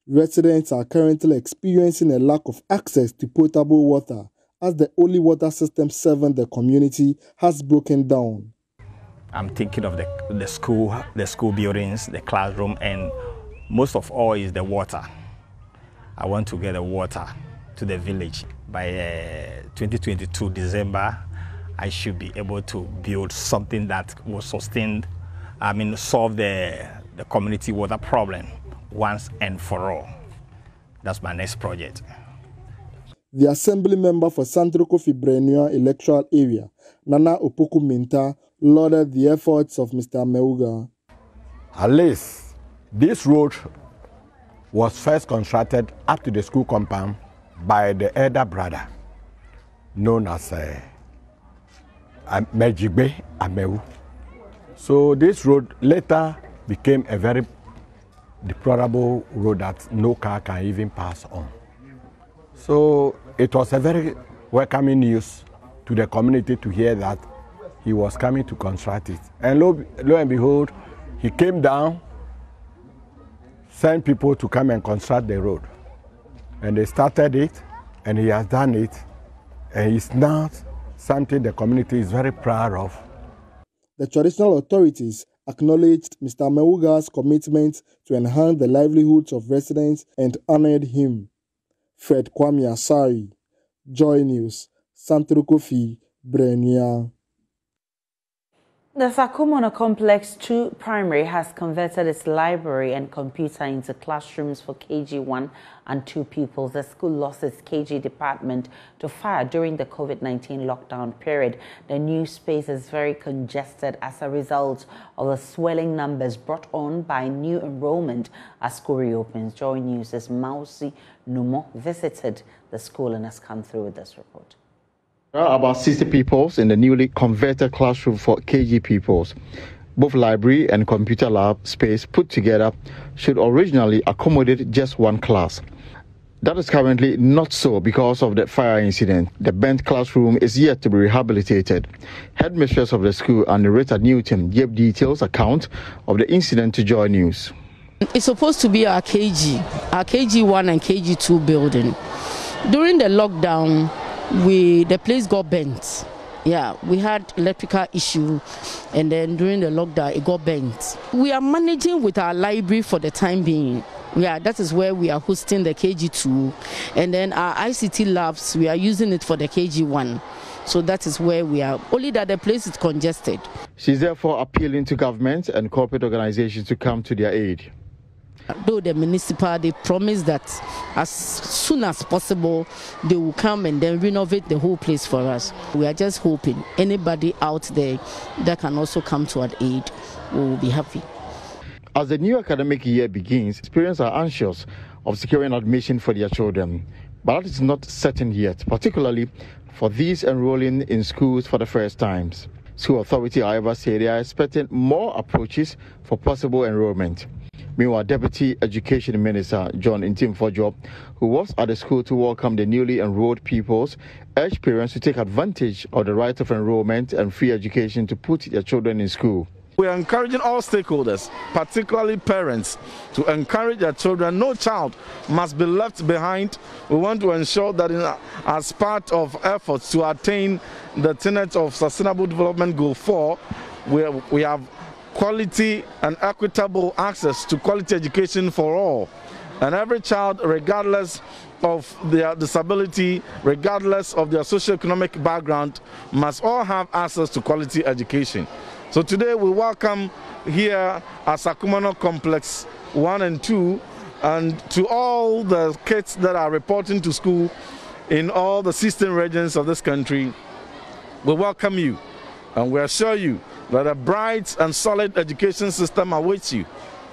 Residents are currently experiencing a lack of access to potable water as the only water system serving the community has broken down.
I'm thinking of the, the school, the school buildings, the classroom, and most of all is the water. I want to get the water to the village. By uh, 2022 December, I should be able to build something that will sustain, I mean, solve the, the community water problem once and for all. That's my next project.
The assembly member for Santrokofi Benua electoral area, Nana Opoku Minta, lauded the efforts of Mr. Meuga.
At least this road was first constructed up to the school compound by the elder brother known as uh, Mejigbe Amewu. So this road later became a very deplorable road that no car can even pass on. So it was a very welcoming news to the community to hear that he was coming to construct it. And lo, lo and behold, he came down, sent people to come and construct the road. And they started it, and he has done it, and it's now something the community is very proud of.
The traditional authorities acknowledged Mr. Meuga's commitment to enhance the livelihoods of residents and honored him. Fred Kwame Asari, Joy News, Santro Kofi, Brenua.
The Sakumono Complex 2 Primary has converted its library and computer into classrooms for KG1 and 2 pupils. The school lost its KG department to fire during the COVID-19 lockdown period. The new space is very congested as a result of the swelling numbers brought on by new enrollment as school reopens. Joy News' Mausi Numo visited the school and has come through with this report.
About 60 pupils in the newly converted classroom for KG pupils. Both library and computer lab space put together should originally accommodate just one class. That is currently not so because of the fire incident. The bent classroom is yet to be rehabilitated. Headmistress of the school, Anurita Newton, gave details account of the incident to Joy News.
It's supposed to be our KG, our KG1 and KG2 building. During the lockdown, we the place got bent yeah we had electrical issue and then during the lockdown it got bent we are managing with our library for the time being Yeah, that is where we are hosting the KG2. And then our ICT labs, we are using it for the KG1. So that is where we are. Only that the place is congested.
She's therefore appealing to government and corporate organizations to come to their aid.
Though the municipal, they promise that as soon as possible, they will come and then renovate the whole place for us. We are just hoping anybody out there that can also come to our aid will be happy.
As the new academic year begins, parents are anxious of securing admission for their children. But that is not certain yet, particularly for these enrolling in schools for the first times. School authority, however, say they are expecting more approaches for possible enrollment. Meanwhile, Deputy Education Minister John Ntim Fordjour, who was at the school to welcome the newly enrolled pupils, urged parents to take advantage of the right of enrollment and free education to put their children in school.
We are encouraging all stakeholders, particularly parents, to encourage their children. No child must be left behind. We want to ensure that in, as part of efforts to attain the tenets of Sustainable Development Goal 4, we, we have quality and equitable access to quality education for all. And every child, regardless of their disability, regardless of their socioeconomic background, must all have access to quality education. So today we welcome here at Sakumono Complex 1 and 2 and to all the kids that are reporting to school in all the 16 regions of this country, we welcome you and we assure you that a bright and solid education system awaits you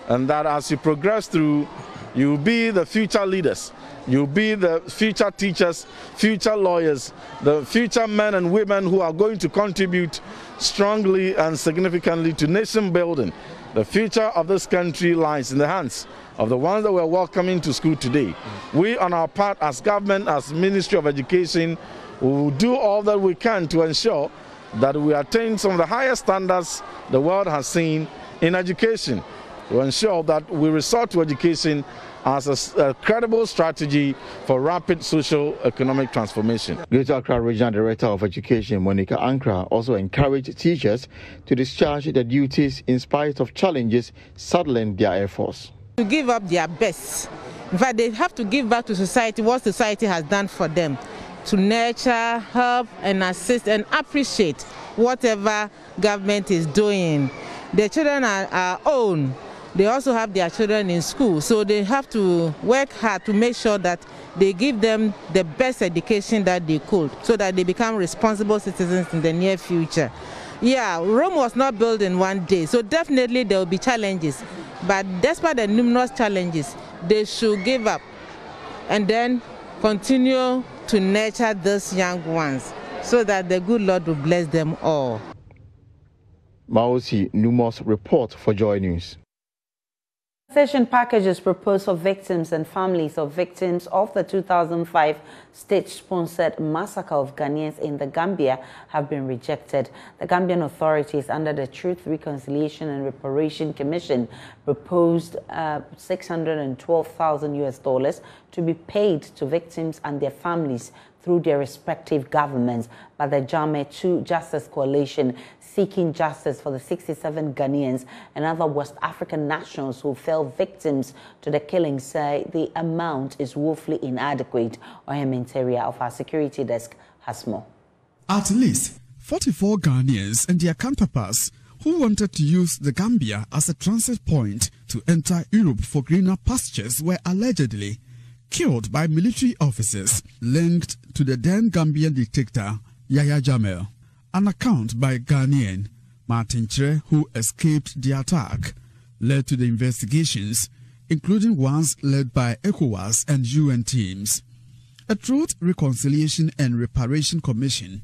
and that as you progress through, you will be the future leaders You'll be the future teachers, future lawyers, the future men and women who are going to contribute strongly and significantly to nation building. The future of this country lies in the hands of the ones that we're welcoming to school today. We, on our part, as government, as Ministry of Education, will do all that we can to ensure that we attain some of the highest standards the world has seen in education, to ensure that we resort to education as a, a, credible strategy for rapid social economic transformation.
Greater Accra Regional Director of Education Monica Ankra also encouraged teachers to discharge their duties in spite of challenges saddling their efforts.
To give up their best. In fact, they have to give back to society what society has done for them to nurture, help, and assist and appreciate whatever government is doing. The children are our own they also have their children in school, so they have to work hard to make sure that they give them the best education that they could so that they become responsible citizens in the near future. Yeah, Rome was not built in one day, so definitely there will be challenges. But despite the numerous challenges, they should give up and then continue to nurture those young ones so that the good Lord will bless them all.
Maosi Numos report for Joy News.
Compensation packages proposed for victims and families of victims of the 2005 state-sponsored massacre of Ghanaians in the Gambia have been rejected. The Gambian authorities under the Truth, Reconciliation and Reparation Commission proposed uh, 612,000 US dollars to be paid to victims and their families through their respective governments by the Jammeh 2 Justice Coalition seeking justice for the 67 Ghanaians and other West African nationals who fell victims to the killing say the amount is woefully inadequate. Oyem Interior of our security desk has more.
At least 44 Ghanaians and their counterparts who wanted to use the Gambia as a transit point to enter Europe for greener pastures were allegedly killed by military officers linked to the then Gambian dictator Yahya Jammeh. An account by Ghanaian Martin Kyere, who escaped the attack, led to the investigations, including ones led by ECOWAS and UN teams. A Truth, Reconciliation and Reparation Commission,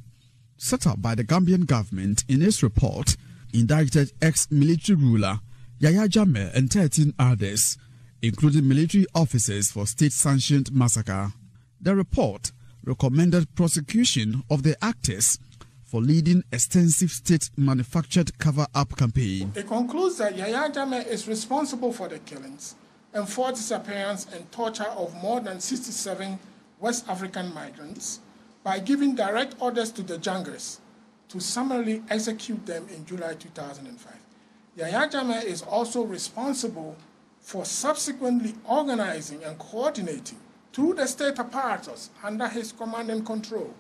set up by the Gambian government in its report, indicted ex-military ruler Yahya Jammeh and 13 others, including military officers for state-sanctioned massacre. The report recommended prosecution of the actors for leading extensive state manufactured cover up campaign.
It concludes that Yahya Jammeh is responsible for the killings and forced disappearance and torture of more than 67 West African migrants by giving direct orders to the junglers to summarily execute them in July 2005. Yahya Jammeh is also responsible for subsequently organizing and coordinating through the state apparatus under his command and control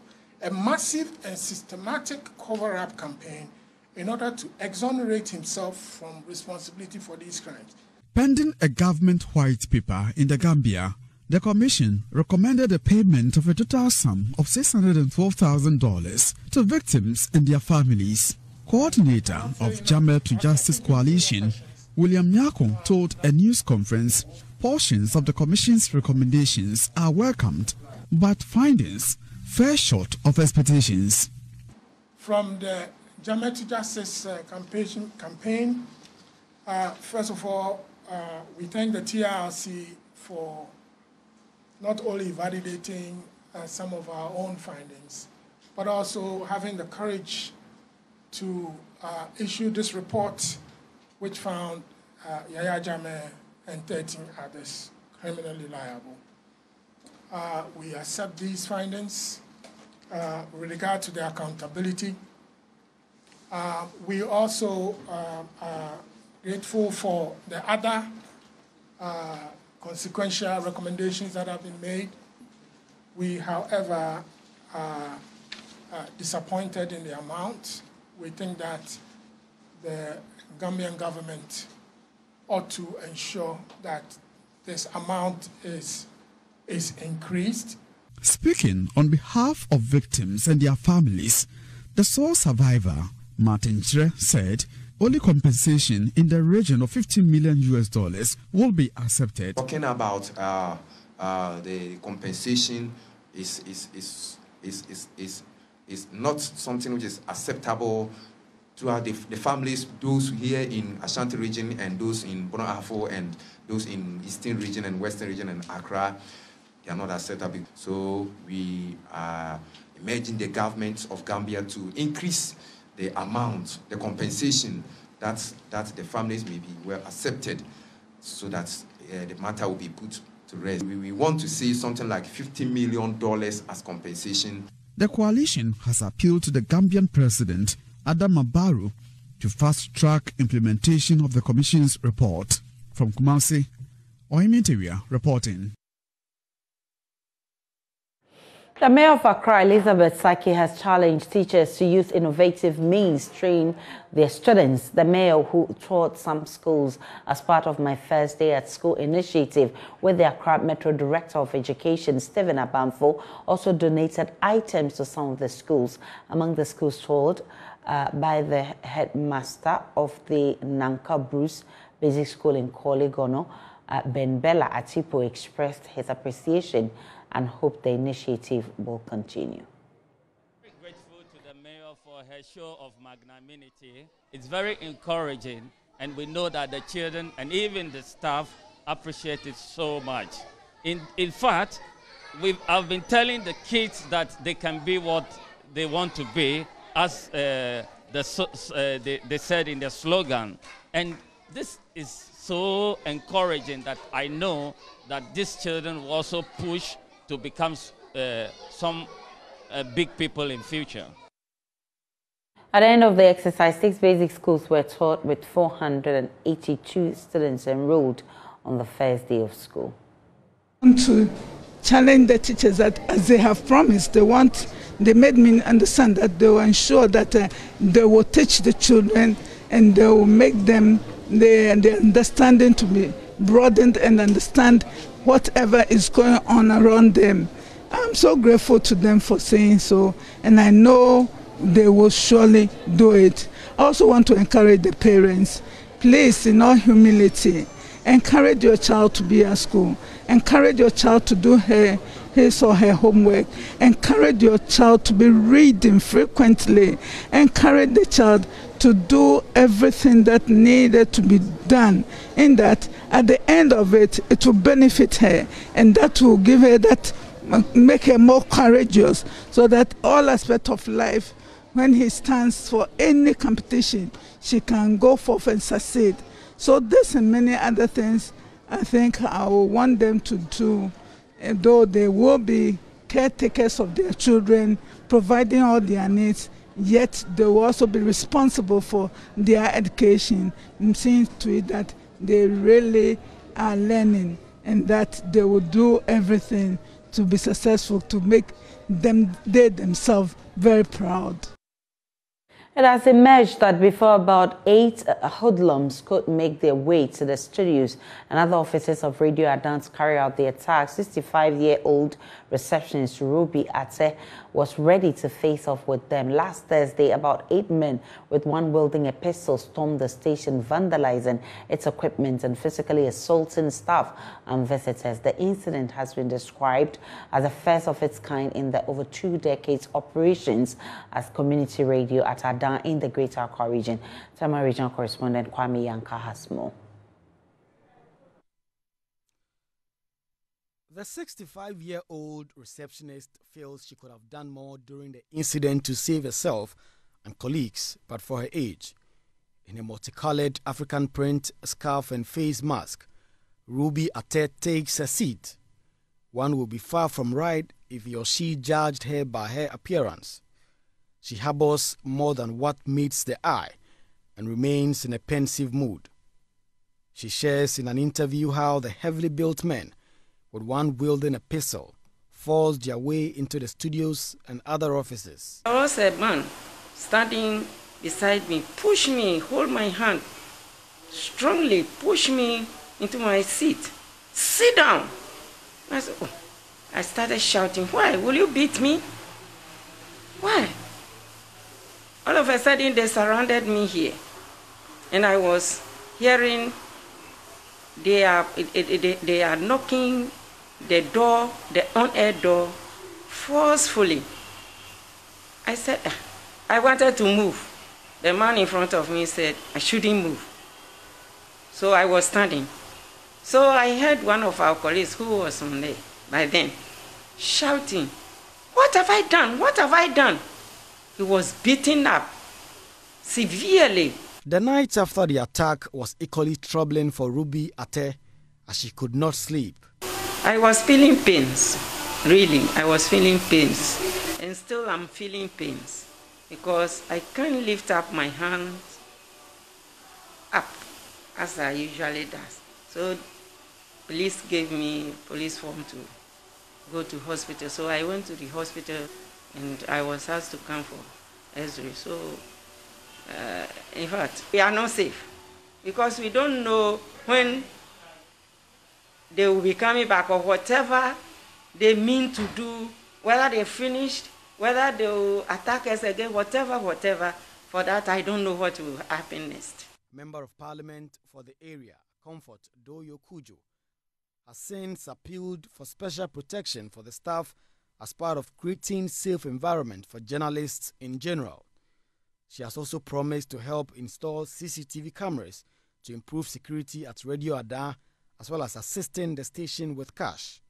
a massive and systematic cover up campaign in order to exonerate himself from responsibility for these crimes.
Pending a government white paper in the Gambia, the Commission recommended a payment of a total sum of $612,000 to victims and their families. Coordinator of Jammeh to Justice Coalition, William Nyarko, told a news conference portions of the Commission's recommendations are welcomed, but findings fell short of expectations.
From the to Justice uh, campaign, campaign uh, first of all, uh, we thank the TRC for not only validating uh, some of our own findings, but also having the courage to uh, issue this report, which found uh, Yahya Jammeh and 13 others criminally liable. Uh, we accept these findings uh, with regard to their accountability. Uh, we also uh, are grateful for the other consequential recommendations that have been made. We, however, are disappointed in the amount we think that the Gambian government ought to ensure that this amount is, is increased.
Speaking on behalf of victims and their families, the sole survivor, Martin Kyere, said only compensation in the region of 15 million US dollars will be accepted.
Talking about uh, uh, the compensation is, is, is, is, is, is is not something which is acceptable to the, the families, those here in Ashanti region and those in Bono Ahafo and those in Eastern region and Western region and Accra. They are not acceptable. So we are urging the government of Gambia to increase the amount, the compensation that, that the families may be well accepted so that uh, the matter will be put to rest. We, we want to see something like $50 million as compensation
the coalition has appealed to the Gambian president, Adama Barrow, to fast track implementation of the Commission's report. From Kumasi, Oiminteria reporting.
The mayor of Accra, Elizabeth Sackey, has challenged teachers to use innovative means to train their students. The mayor, who taught some schools as part of my first day at school initiative with the Accra Metro Director of Education, Stephen Abamfo, also donated items to some of the schools. Among the schools told uh, by the headmaster of the Nanka Bruce Basic School in Korle uh, Ben Bella Atipo expressed his appreciation and hope the initiative will continue.
Very grateful to the mayor for her show of magnanimity. It's very encouraging, and we know that the children and even the staff appreciate it so much. In, in fact, we've, I've been telling the kids that they can be what they want to be, as uh, the, uh, they, they said in their slogan. And this is so encouraging that I know that these children will also push to become uh, some uh, big people in future.
At the end of the exercise, six basic schools were taught with 482 students enrolled on the first day of school.
To challenge the teachers that, as they have promised, they want, they made me understand that they will ensure that uh, they will teach the children and they will make them their, their understanding to be broadened and understand whatever is going on around them. I'm so grateful to them for saying so, and I know they will surely do it. I also want to encourage the parents, please, in all humility, encourage your child to be at school, encourage your child to do her his or her homework. Encourage your child to be reading frequently. Encourage the child to do everything that needed to be done. In that, at the end of it, it will benefit her, and that will give her that, make her more courageous, so that all aspects of life, when he stands for any competition, she can go forth and succeed. So this and many other things, I think I will want them to do though they will be caretakers of their children, providing all their needs, yet they will also be responsible for their education seeing to it that they really are learning and that they will do everything to be successful to make them they themselves very proud.
It has emerged that before about eight hoodlums could make their way to the studios and other offices of Radio Adans carry out the attack, 65-year-old receptionist Ruby Ate was ready to face off with them. Last Thursday, about eight men with one wielding a pistol stormed the station, vandalizing its equipment and physically assaulting staff and visitors. The incident has been described as the first of its kind in the over two decades operations as community radio at In the Greater Accra region. Tema regional correspondent Kwame Yanka has more.
The 65 year old receptionist feels she could have done more during the incident to save herself and colleagues, but for her age. In a multicolored African print scarf and face mask, Ruby Ate takes a seat. One will be far from right if he or she judged her by her appearance. She harbors more than what meets the eye and remains in a pensive mood. She shares in an interview how the heavily built men with one wielding a pistol, forced their way into the studios and other offices.
There was a man standing beside me, push me, hold my hand, strongly push me into my seat. Sit down. I said, oh. I started shouting, Why? Will you beat me? Why? All of a sudden, they surrounded me here. And I was hearing they are, they are knocking the door, the on-air door, forcefully. I said, ah, I wanted to move. The man in front of me said, I shouldn't move. So I was standing. So I heard one of our colleagues who was on there by then shouting, What have I done? What have I done? He was beaten up severely.
The night after the attack was equally troubling for Ruby Ate as she could not sleep.
I was feeling pains, really. I was feeling pains. And still I'm feeling pains because I can't lift up my hands up as I usually does. So police gave me police form to go to hospital. So I went to the hospital and I was asked to come for X-ray. So uh, in fact, we are not safe because we don't know when they will be coming back or whatever they mean to do, whether they finished, whether they will attack us again, whatever, whatever. For that, I don't know what will happen next.
Member of Parliament for the area, Comfort Doyoe Cudjoe, has since appealed for special protection for the staff as part of creating a safe environment for journalists in general. She has also promised to help install CCTV cameras to improve security at Radio Ada as well as assisting the station with cash.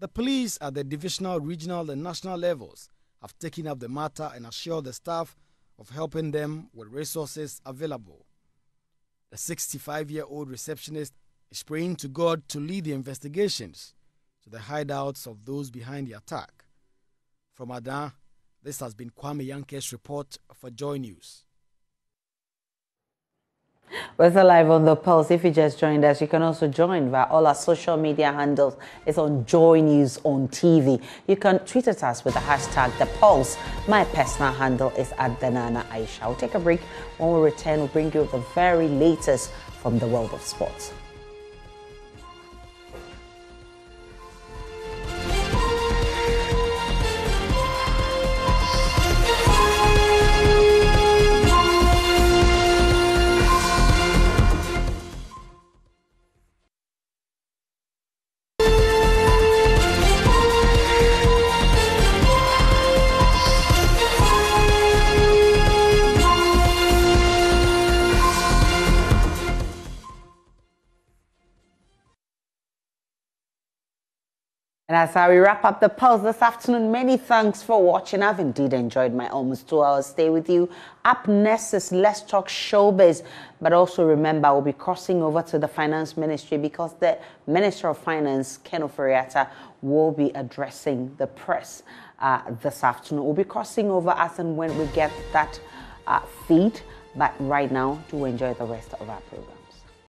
The police at the divisional, regional, and national levels have taken up the matter and assured the staff of helping them with resources available. The 65 year old receptionist is praying to God to lead the investigations to the hideouts of those behind the attack. From Adan, this has been Kwame Yanke's report for Joy News.
We're still live on the Pulse. If you just joined us, you can also join via all our social media handles. It's on Joy News on TV. You can tweet at us with the hashtag The Pulse. My personal handle is at Danana Aisha. We'll take a break. When we return, we'll bring you the very latest from the world of sports. And how we wrap up the pulse this afternoon. Many thanks for watching. I've indeed enjoyed my almost two hours stay with you. Up next is Let's Talk Showbiz. But also remember, we'll be crossing over to the Finance Ministry because the Minister of Finance, Ken Ofori-Atta, will be addressing the press uh, this afternoon. We'll be crossing over as and when we get that uh, feed. But right now, do enjoy the rest of our program.